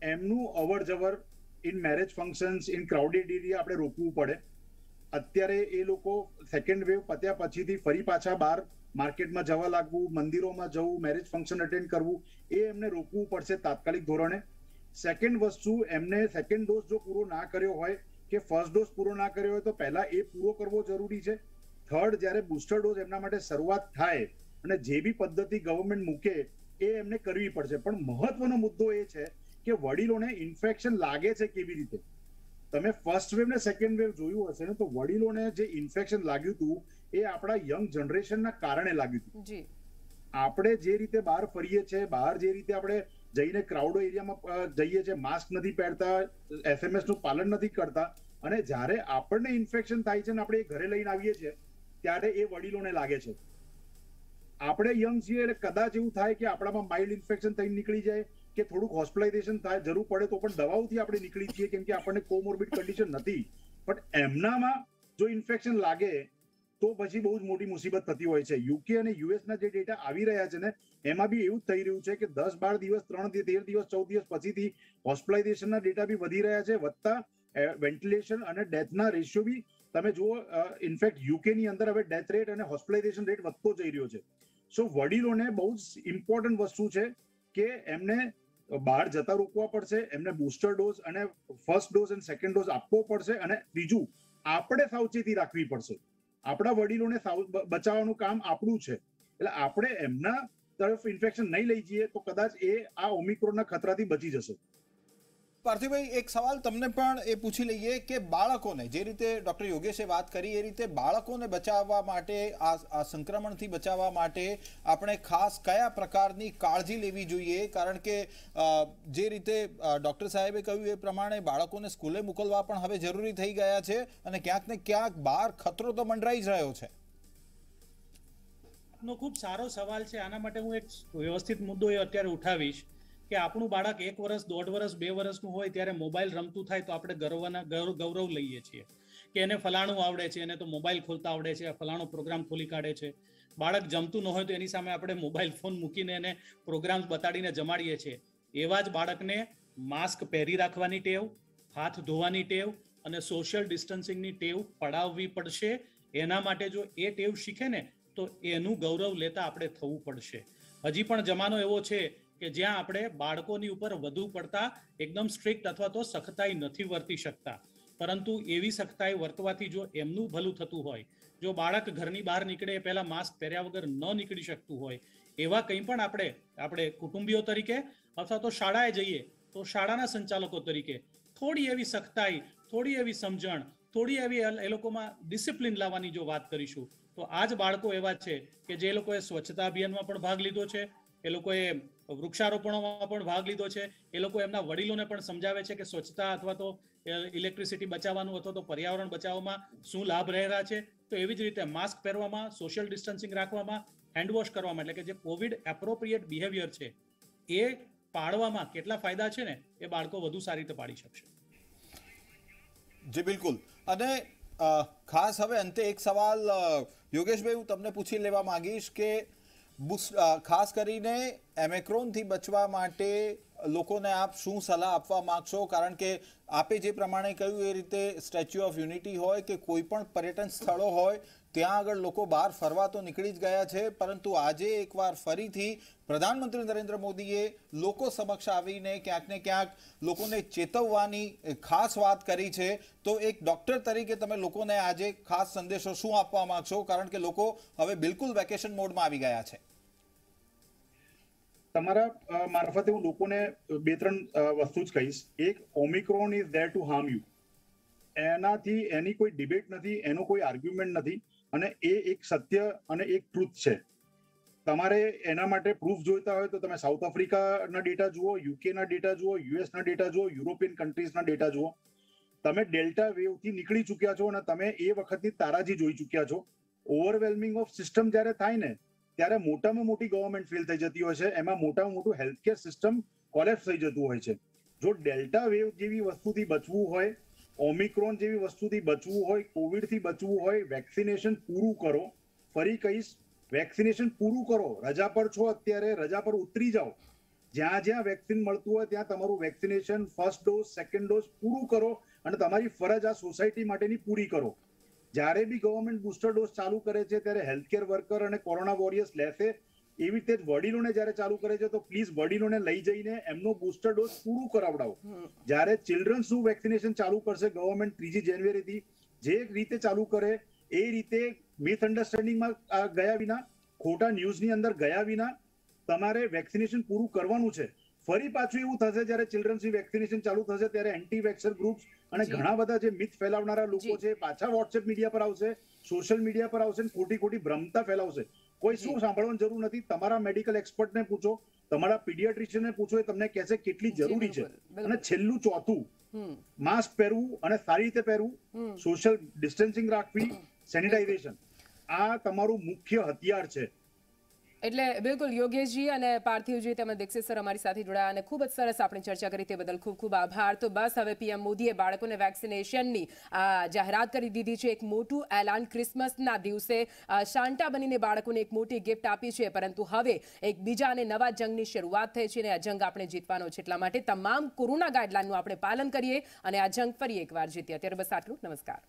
એમનું અવર જવર in marriage functions in crowded area આપણે રોકવું પડે. અત્યારે એ લોકો સેકન્ડ વેવ પત્યા પછીથી ફરી પાછા બહાર માર્કેટમાં જવા લાગવું, મંદિરોમાં જવું મેરેજ ફંક્શન અટેન્ડ કરવું, એ એમને રોકવું પડશે તાત્કાલિક ધોરણે. સેકન્ડ વસ્તુ, એમને સેકન્ડ ડોઝ જો પૂરો ના કર્યો હોય કે ફર્સ્ટ ડોઝ પૂરો ના કર્યો હોય તો પહેલા એ પૂરો કરવો જરૂરી છે. થર્ડ જ્યારે બુસ્ટર ડોઝ એમના માટે શરૂઆત થાય અને જે બી પદ્ધતિ ગવર્મેન્ટ મૂકે એ એમને કરવી પડશે. પણ મહત્વનો મુદ્દો એ છે કે વડીલોને ઇન્ફેક્શન લાગે છે કેવી રીતે? તમે ફર્સ્ટ વેવ ને સેકન્ડ વેવ જોયું હશે ને તો વડીલોને જે ઇન્ફેક્શન લાગ્યું હતું એ આપણા યંગ જનરેશનના કારણે લાગ્યું હતું. આપણે જે રીતે બહાર ફરીએ છીએ બહાર જે રીતે આપણે જઈને ક્રાઉડો એરિયામાં જઈએ છીએ માસ્ક નથી પહેરતા એસએમએસનું પાલન નથી કરતા, અને જ્યારે આપણને ઇન્ફેક્શન થાય છે ને આપણે ઘરે લઈને આવીએ છીએ, ત્યારે એ વડીલોને લાગે છે. આપણે યંગ છીએ એટલે કદાચ એવું થાય કે આપણામાં માઇલ્ડ ઇન્ફેક્શન થઈને નીકળી જાય, કે થોડુંક હોસ્પિટલાઇઝેશન થાય, જરૂર પડે તો પણ દવાઓથી આપણે નીકળી છીએ કેમ કે આપણને કોમોર્બિડ કન્ડિશન નથી. પણ એમનામાં જો ઇન્ફેક્શન લાગે તો પછી બહુ જ મોટી મુસીબત થતી હોય છે. યુકે અને યુએસના જે ડેટા આવી રહ્યા છે ને, એમાં બી એવું થઈ રહ્યું છે કે દસ બાર દિવસ, ત્રણ તેર દિવસ, ચૌદ દિવસ પછીથી હોસ્પિટલાઇઝેશનના ડેટા બી વધી રહ્યા છે. વધતા વેન્ટિલેશન અને ડેથના રેશિયો બી તમે જુઓ ઇનફેક્ટ યુકેની અંદર હવે ડેથ રેટ અને હોસ્પિટલાઇઝેશન રેટ વધતો જઈ રહ્યો છે. સો વડીલોને બહુ જ ઇમ્પોર્ટન્ટ વસ્તુ છે કે એમને બહાર જતા રોકવા પડશે, એમને બુસ્ટર ડોઝ અને ફર્સ્ટ ડોઝ અને સેકન્ડ ડોઝ આપવો પડશે અને ત્રીજું, આપણે સાવચેતી રાખવી પડશે. આપણા વડીલોને બચાવવાનું કામ આપણું છે. એટલે આપણે એમના તરફ ઇન્ફેક્શન નહીં લઈ જઈએ તો કદાચ એ આ ઓમિક્રોનના ખતરાથી બચી જશે. પાર્થિવભાઈ, એક સવાલ તમને પણ એ પૂછી લઈએ કે બાળકોને જે રીતે ડોક્ટર યોગેશે વાત કરી, એ રીતે બાળકોને બચાવવા માટે, આ સંક્રમણથી બચાવવા માટે આપણે ખાસ કયા પ્રકારની કાળજી લેવી જોઈએ? કારણ કે જે રીતે ડૉક્ટર સાહેબે કહ્યું એ પ્રમાણે બાળકોને સ્કૂલે મોકલવા પણ હવે જરૂરી થઈ ગયા છે અને ક્યાંક ને ક્યાંક બહાર ખતરો તો મંડરાઈ જ રહ્યો છે. નો, ખૂબ સારો સવાલ છે. આના માટે હું એક વ્યવસ્થિત મુદ્દો એ અત્યારે ઉઠાવીશ. કે આપણું બાળક એક વર્ષ દોઢ વર્ષ બે વર્ષનું હોય ત્યારે મોબાઈલ રમતું થાય તો આપણે ગર્વના ગૌરવ લઈએ છીએ. કે એને ફલાણું આવડે છે, એને તો મોબાઈલ ખોલતા આવડે છે ફલાણો પ્રોગ્રામ ખોલી કાઢે છે. બાળક જમતું ન હોય તો એની સામે આપણે મોબાઈલ ફોન મૂકીને એને પ્રોગ્રામ બતાડીને જમાડીએ છીએ. એવા જ બાળકને માસ્ક પહેરી રાખવાની ટેવ, હાથ ધોવાની ટેવ અને સોશિયલ ડિસ્ટન્સિંગની ટેવ પડાવવી પડશે. એના માટે જો એ ટેવ શીખે ને તો એનું ગૌરવ લેતા આપણે થવું પડશે. હજી પણ જમાનો એવો છે કે જ્યાં આપણે બાળકોની ઉપર વધુ પડતા એકદમ સ્ટ્રિક્ટ અથવા તો સખતાઈ નથી વર્તી શકતા. પરંતુ એવી સખતાઈ વર્તવાથી જો એમનું ભલું થતું હોય, જો બાળક ઘરની બહાર નીકળે એ પહેલા માસ્ક પહેર્યા વગર ન નીકળી શકતું હોય, એવા કંઈ પણ આપણે આપણે કુટુંબીઓ તરીકે અથવા તો શાળાએ જઈએ, તો શાળાના સંચાલકો તરીકે થોડી એવી સખતાઈ, થોડી એવી સમજણ, થોડી એવી એ લોકોમાં ડિસિપ્લિન લાવવાની જો વાત કરીશું, તો આ જ બાળકો એવા છે કે જે લોકોએ સ્વચ્છતા અભિયાનમાં પણ ભાગ લીધો છે, એ લોકોએ વૃક્ષારોપણોમાં પણ ભાગ લીધો છે. એ લોકો એમના વડીલોને પણ સમજાવે છે કે સ્વચ્છતા અથવા તો ઇલેક્ટ્રિસિટી બચાવવાનું અથવા તો પર્યાવરણ બચાવવામાં શું લાભ રહેલા છે. તો એવી જ રીતે માસ્ક પહેરવામાં સોશિયલ ડિસ્ટન્સિંગ રાખવામાં હેન્ડવોશ કરવામાં, એટલે કે જે કોવિડ એપ્રોપ્રિએટ બિહેવિયર છે, એ પાડવામાં કેટલા ફાયદા છે ને, એ બાળકો વધુ સારી રીતે પાડી શકશે. જી, બિલકુલ. અને ખાસ હવે અંતે એક સવાલ યોગેશભાઈ, હું તમને પૂછી લેવા માંગીશ કે ખાસ કરીને એમેક્રોનથી બચવા માટે લોકોને આપ શું સલાહ આપવા માંગશો? કારણ કે આપે જે પ્રમાણે કહ્યું એ રીતે સ્ટેચ્યુ ઓફ યુનિટી હોય કે કોઈ પણ પર્યટન સ્થળો હોય, ત્યાં આગળ લોકો બહાર ફરવા તો નીકળી જ ગયા છે, પરંતુ આજે એકવાર ફરીથી પ્રધાનમંત્રી નરેન્દ્ર મોદીએ લોકો સમક્ષ આવીને ક્યાંક ને ક્યાંક લોકોને ચેતવવાની ખાસ વાત કરી છે. તો એક ડોક્ટર તરીકે તમે લોકોને આજે ખાસ સંદેશો શું આપવા માગશો? કારણ કે લોકો હવે બિલકુલ વેકેશન મોડમાં આવી ગયા છે. તમારા મારફતે હું લોકોને બે ત્રણ વસ્તુ જ કહીશ. એક, Omicron is there to harm you એનાથી એની કોઈ ડિબેટ નથી, એનો કોઈ આર્ગ્યુમેન્ટ નથી, અને એ એક સત્ય અને એક ટ્રુથ છે. તમારે એના માટે પ્રૂફ જોઈતા હોય તો તમે સાઉથ આફ્રિકાના ડેટા જુઓ યુકેના ડેટા જુઓ યુએસના ડેટા જુઓ યુરોપિયન કન્ટ્રીઝના ડેટા જુઓ. તમે ડેલ્ટા વેવથી નીકળી ચૂક્યા છો અને તમે એ વખતની તારાજી જોઈ ચૂક્યા છો. ઓવરવેલ્મિંગ ઓફ સિસ્ટમ જ્યારે થાય ને ત્યારે મોટામાં મોટી ગવર્મેન્ટ ફેલ થઈ જતી હોય છે. એમાં મોટામાં મોટું હેલ્થકેર સિસ્ટમ કોલેપ્સ થઈ જતું હોય છે. જો ડેલ્ટા વેવ જેવી વસ્તુથી બચવું હોય ઓમિક્રોન જેવી વસ્તુથી બચવું હોય, કોવિડથી બચવું હોય વેક્સિનેશન પૂરું કરો. ફરી કહીશ વેક્સિનેશન પૂરું કરો. રજા પર છો અત્યારે, રજા પર ઉતરી જાઓ. જ્યાં જ્યાં વેક્સિન મળતું હોય, ત્યાં તમારું vaccination first dose second dose પૂરું કરો અને તમારી ફરજ આ સોસાયટી માટેની પૂરી કરો. જ્યારે બી ગવર્મેન્ટ બુસ્ટર ડોઝ ચાલુ કરે છે ત્યારે હેલ્થકેર વર્કર અને કોરોના વોરિયર્સ લેશે એવી રીતે જ વડીલોને જ્યારે ચાલુ કરે છે તો પ્લીઝ વડીલોને લઈ જઈને એમનો બુસ્ટર ડોઝ પૂરું કરાવડાવો. જ્યારે ચિલ્ડ્રન્સનું વેક્સિનેશન ચાલુ કરશે ગવર્મેન્ટ ત્રીજી જાન્યુઆરીથી જે રીતે ચાલુ કરે એ રીતે મિસઅન્ડરસ્ટેન્ડિંગમાં ગયા વિના ખોટા ન્યૂઝની અંદર ગયા વિના તમારે વેક્સિનેશન પૂરું કરવાનું છે. ફરી પાછું એવું થશે જ્યારે ચિલ્ડ્રન્સની વેક્સિનેશન ચાલુ થશે ત્યારે એન્ટી વેક્સર ગ્રુપ્સ અને ઘણા બધા જે મિથ ફેલાવનારા લોકો છે પાછા વોટ્સએપ મીડિયા પર આવશે સોશિયલ મીડિયા પર આવશે ખોટી ખોટી ભ્રમતા ફેલાવશે. કોઈ શું સાંભળવાની જરૂર નથી. તમારા મેડિકલ એક્સપર્ટને પૂછો તમારા પીડિયાટ્રિશિયનને પૂછો એ તમને કહેશે કેટલી જરૂરી છે. અને છેલ્લું ચોથું માસ્ક પહેરવું અને સારી રીતે પહેરવું સોશિયલ ડિસ્ટન્સિંગ રાખવી સેનિટાઇઝેશન આ તમારું મુખ્ય હથિયાર છે. એટલે બિલકુલ યોગેશજી અને પાર્થિવજી તેમજ દીક્ષિત સર અમારી સાથે જોડાયા અને ખૂબ જ સરસ આપણે ચર્ચા કરી તે બદલ ખૂબ ખૂબ આભાર. તો બસ હવે પીએમ મોદીએ બાળકોને વેક્સિનેશનની જાહેરાત કરી દીધી છે. એક મોટું એલાન ક્રિસમસના દિવસે શાંટા બનીને બાળકોને એક મોટી ગિફ્ટ આપી છે. પરંતુ હવે એક બીજા અને નવા જંગની શરૂઆત થઈ છે અને આ જંગ આપણે જીતવાનો છે એટલા માટે તમામ કોરોના ગાઈડલાઇનનું આપણે પાલન કરીએ અને આ જંગ ફરી એકવાર જીતીએ. અત્યારે બસ આટલું. નમસ્કાર.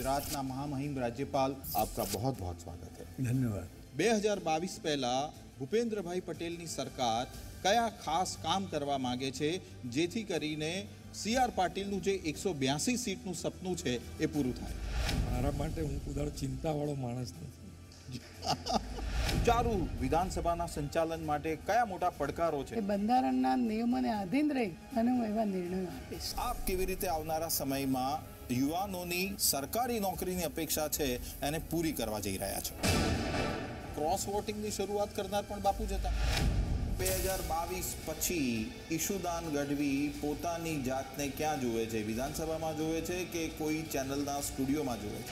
ગુજરાતના મહામહિમ રાજ્યપાલ આપકા બહોત બહોત સ્વાગત છે ધન્યવાદ. બે હજાર બાવીસ પહેલાં ભૂપેન્દ્રભાઈ પટેલની સરકાર કયા ખાસ કામ કરવા માગે છે જેથી કરીને સી આર પાટીલનું જે એકસો બ્યાસી સીટનું સપનું છે એ પૂરું થાય? મારા માટે હું કુદાળ ચિંતાવાળો માણસ નથી. ચારું વિધાનસભાના સંચાલન માટે કયા મોટા પડકારો છે? બંધારણના નિયમોને આધીન રહી અને હું એવા નિર્ણયો આપીશ. આપ કેવી રીતે આવનારા સમયમાં યુવાનોની સરકારી નોકરીની અપેક્ષા છે એને પૂરી કરવા જઈ રહ્યા છે. ક્રોસ વોટિંગની શરૂઆત કરનાર પણ બાપુ જ હતા. બે હજાર બાવીસ પછી ઈશુદાન ગઢવી પોતાની જાતને ક્યાં જુએ છે? વિધાનસભામાં જુએ છે કે કોઈ ચેનલના સ્ટુડિયોમાં જુએ છે?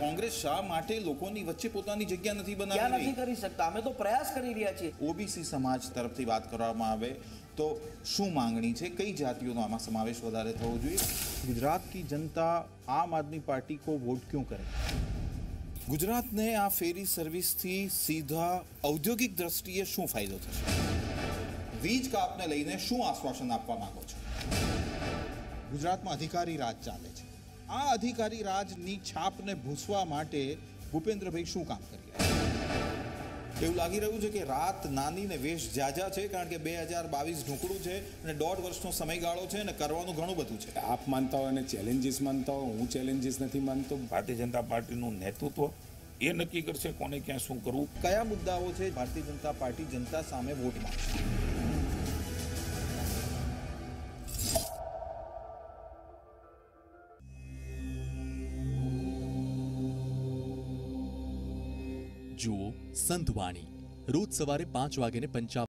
કોંગ્રેસ શા માટે લોકોની વચ્ચે પોતાની જગ્યા નથી બનાવી નથી કરી શકતા? અમે તો પ્રયાસ કરી રહ્યા છીએ. ઓબીસી સમાજ તરફથી વાત કરવામાં આવે. તો શું માંગણી છે? કઈ જાતિઓનો આમાં સમાવેશ વધારે થવો જોઈએ? ગુજરાત કી જનતા આમ આદમી પાર્ટી કો વોટ ક્યું કરે? ગુજરાતને આ ફેરી સર્વિસથી સીધા ઔદ્યોગિક દ્રષ્ટિએ શું ફાયદો થશે? વીજ કાપને લઈને શું આશ્વાસન આપવા માંગો છો? ગુજરાતમાં અધિકારી રાજ ચાલે છે. આ અધિકારી રાજની છાપને ભૂસવા માટે ભૂપેન્દ્રભાઈ શું કામ કર્યું એવું લાગી રહ્યું છે કે રાત નાની ને વેશ જાજા છે કારણ કે બે હજાર બાવીસ ઢોકળું છે અને દોઢ વર્ષનો સમયગાળો છે અને કરવાનું ઘણું બધું છે. આપ માનતા હોય અને ચેલેન્જીસ માનતા હોય હું ચેલેન્જીસ નથી માનતો. ભારતીય જનતા પાર્ટીનું નેતૃત્વ એ નક્કી કરશે કોને ક્યાં શું કરવું. કયા મુદ્દાઓ છે ભારતીય જનતા પાર્ટી જનતા સામે વોટ માંગશે? જુઓ સંતવાણી રોજ સવારે પાંચ વાગ્યે પંચાવન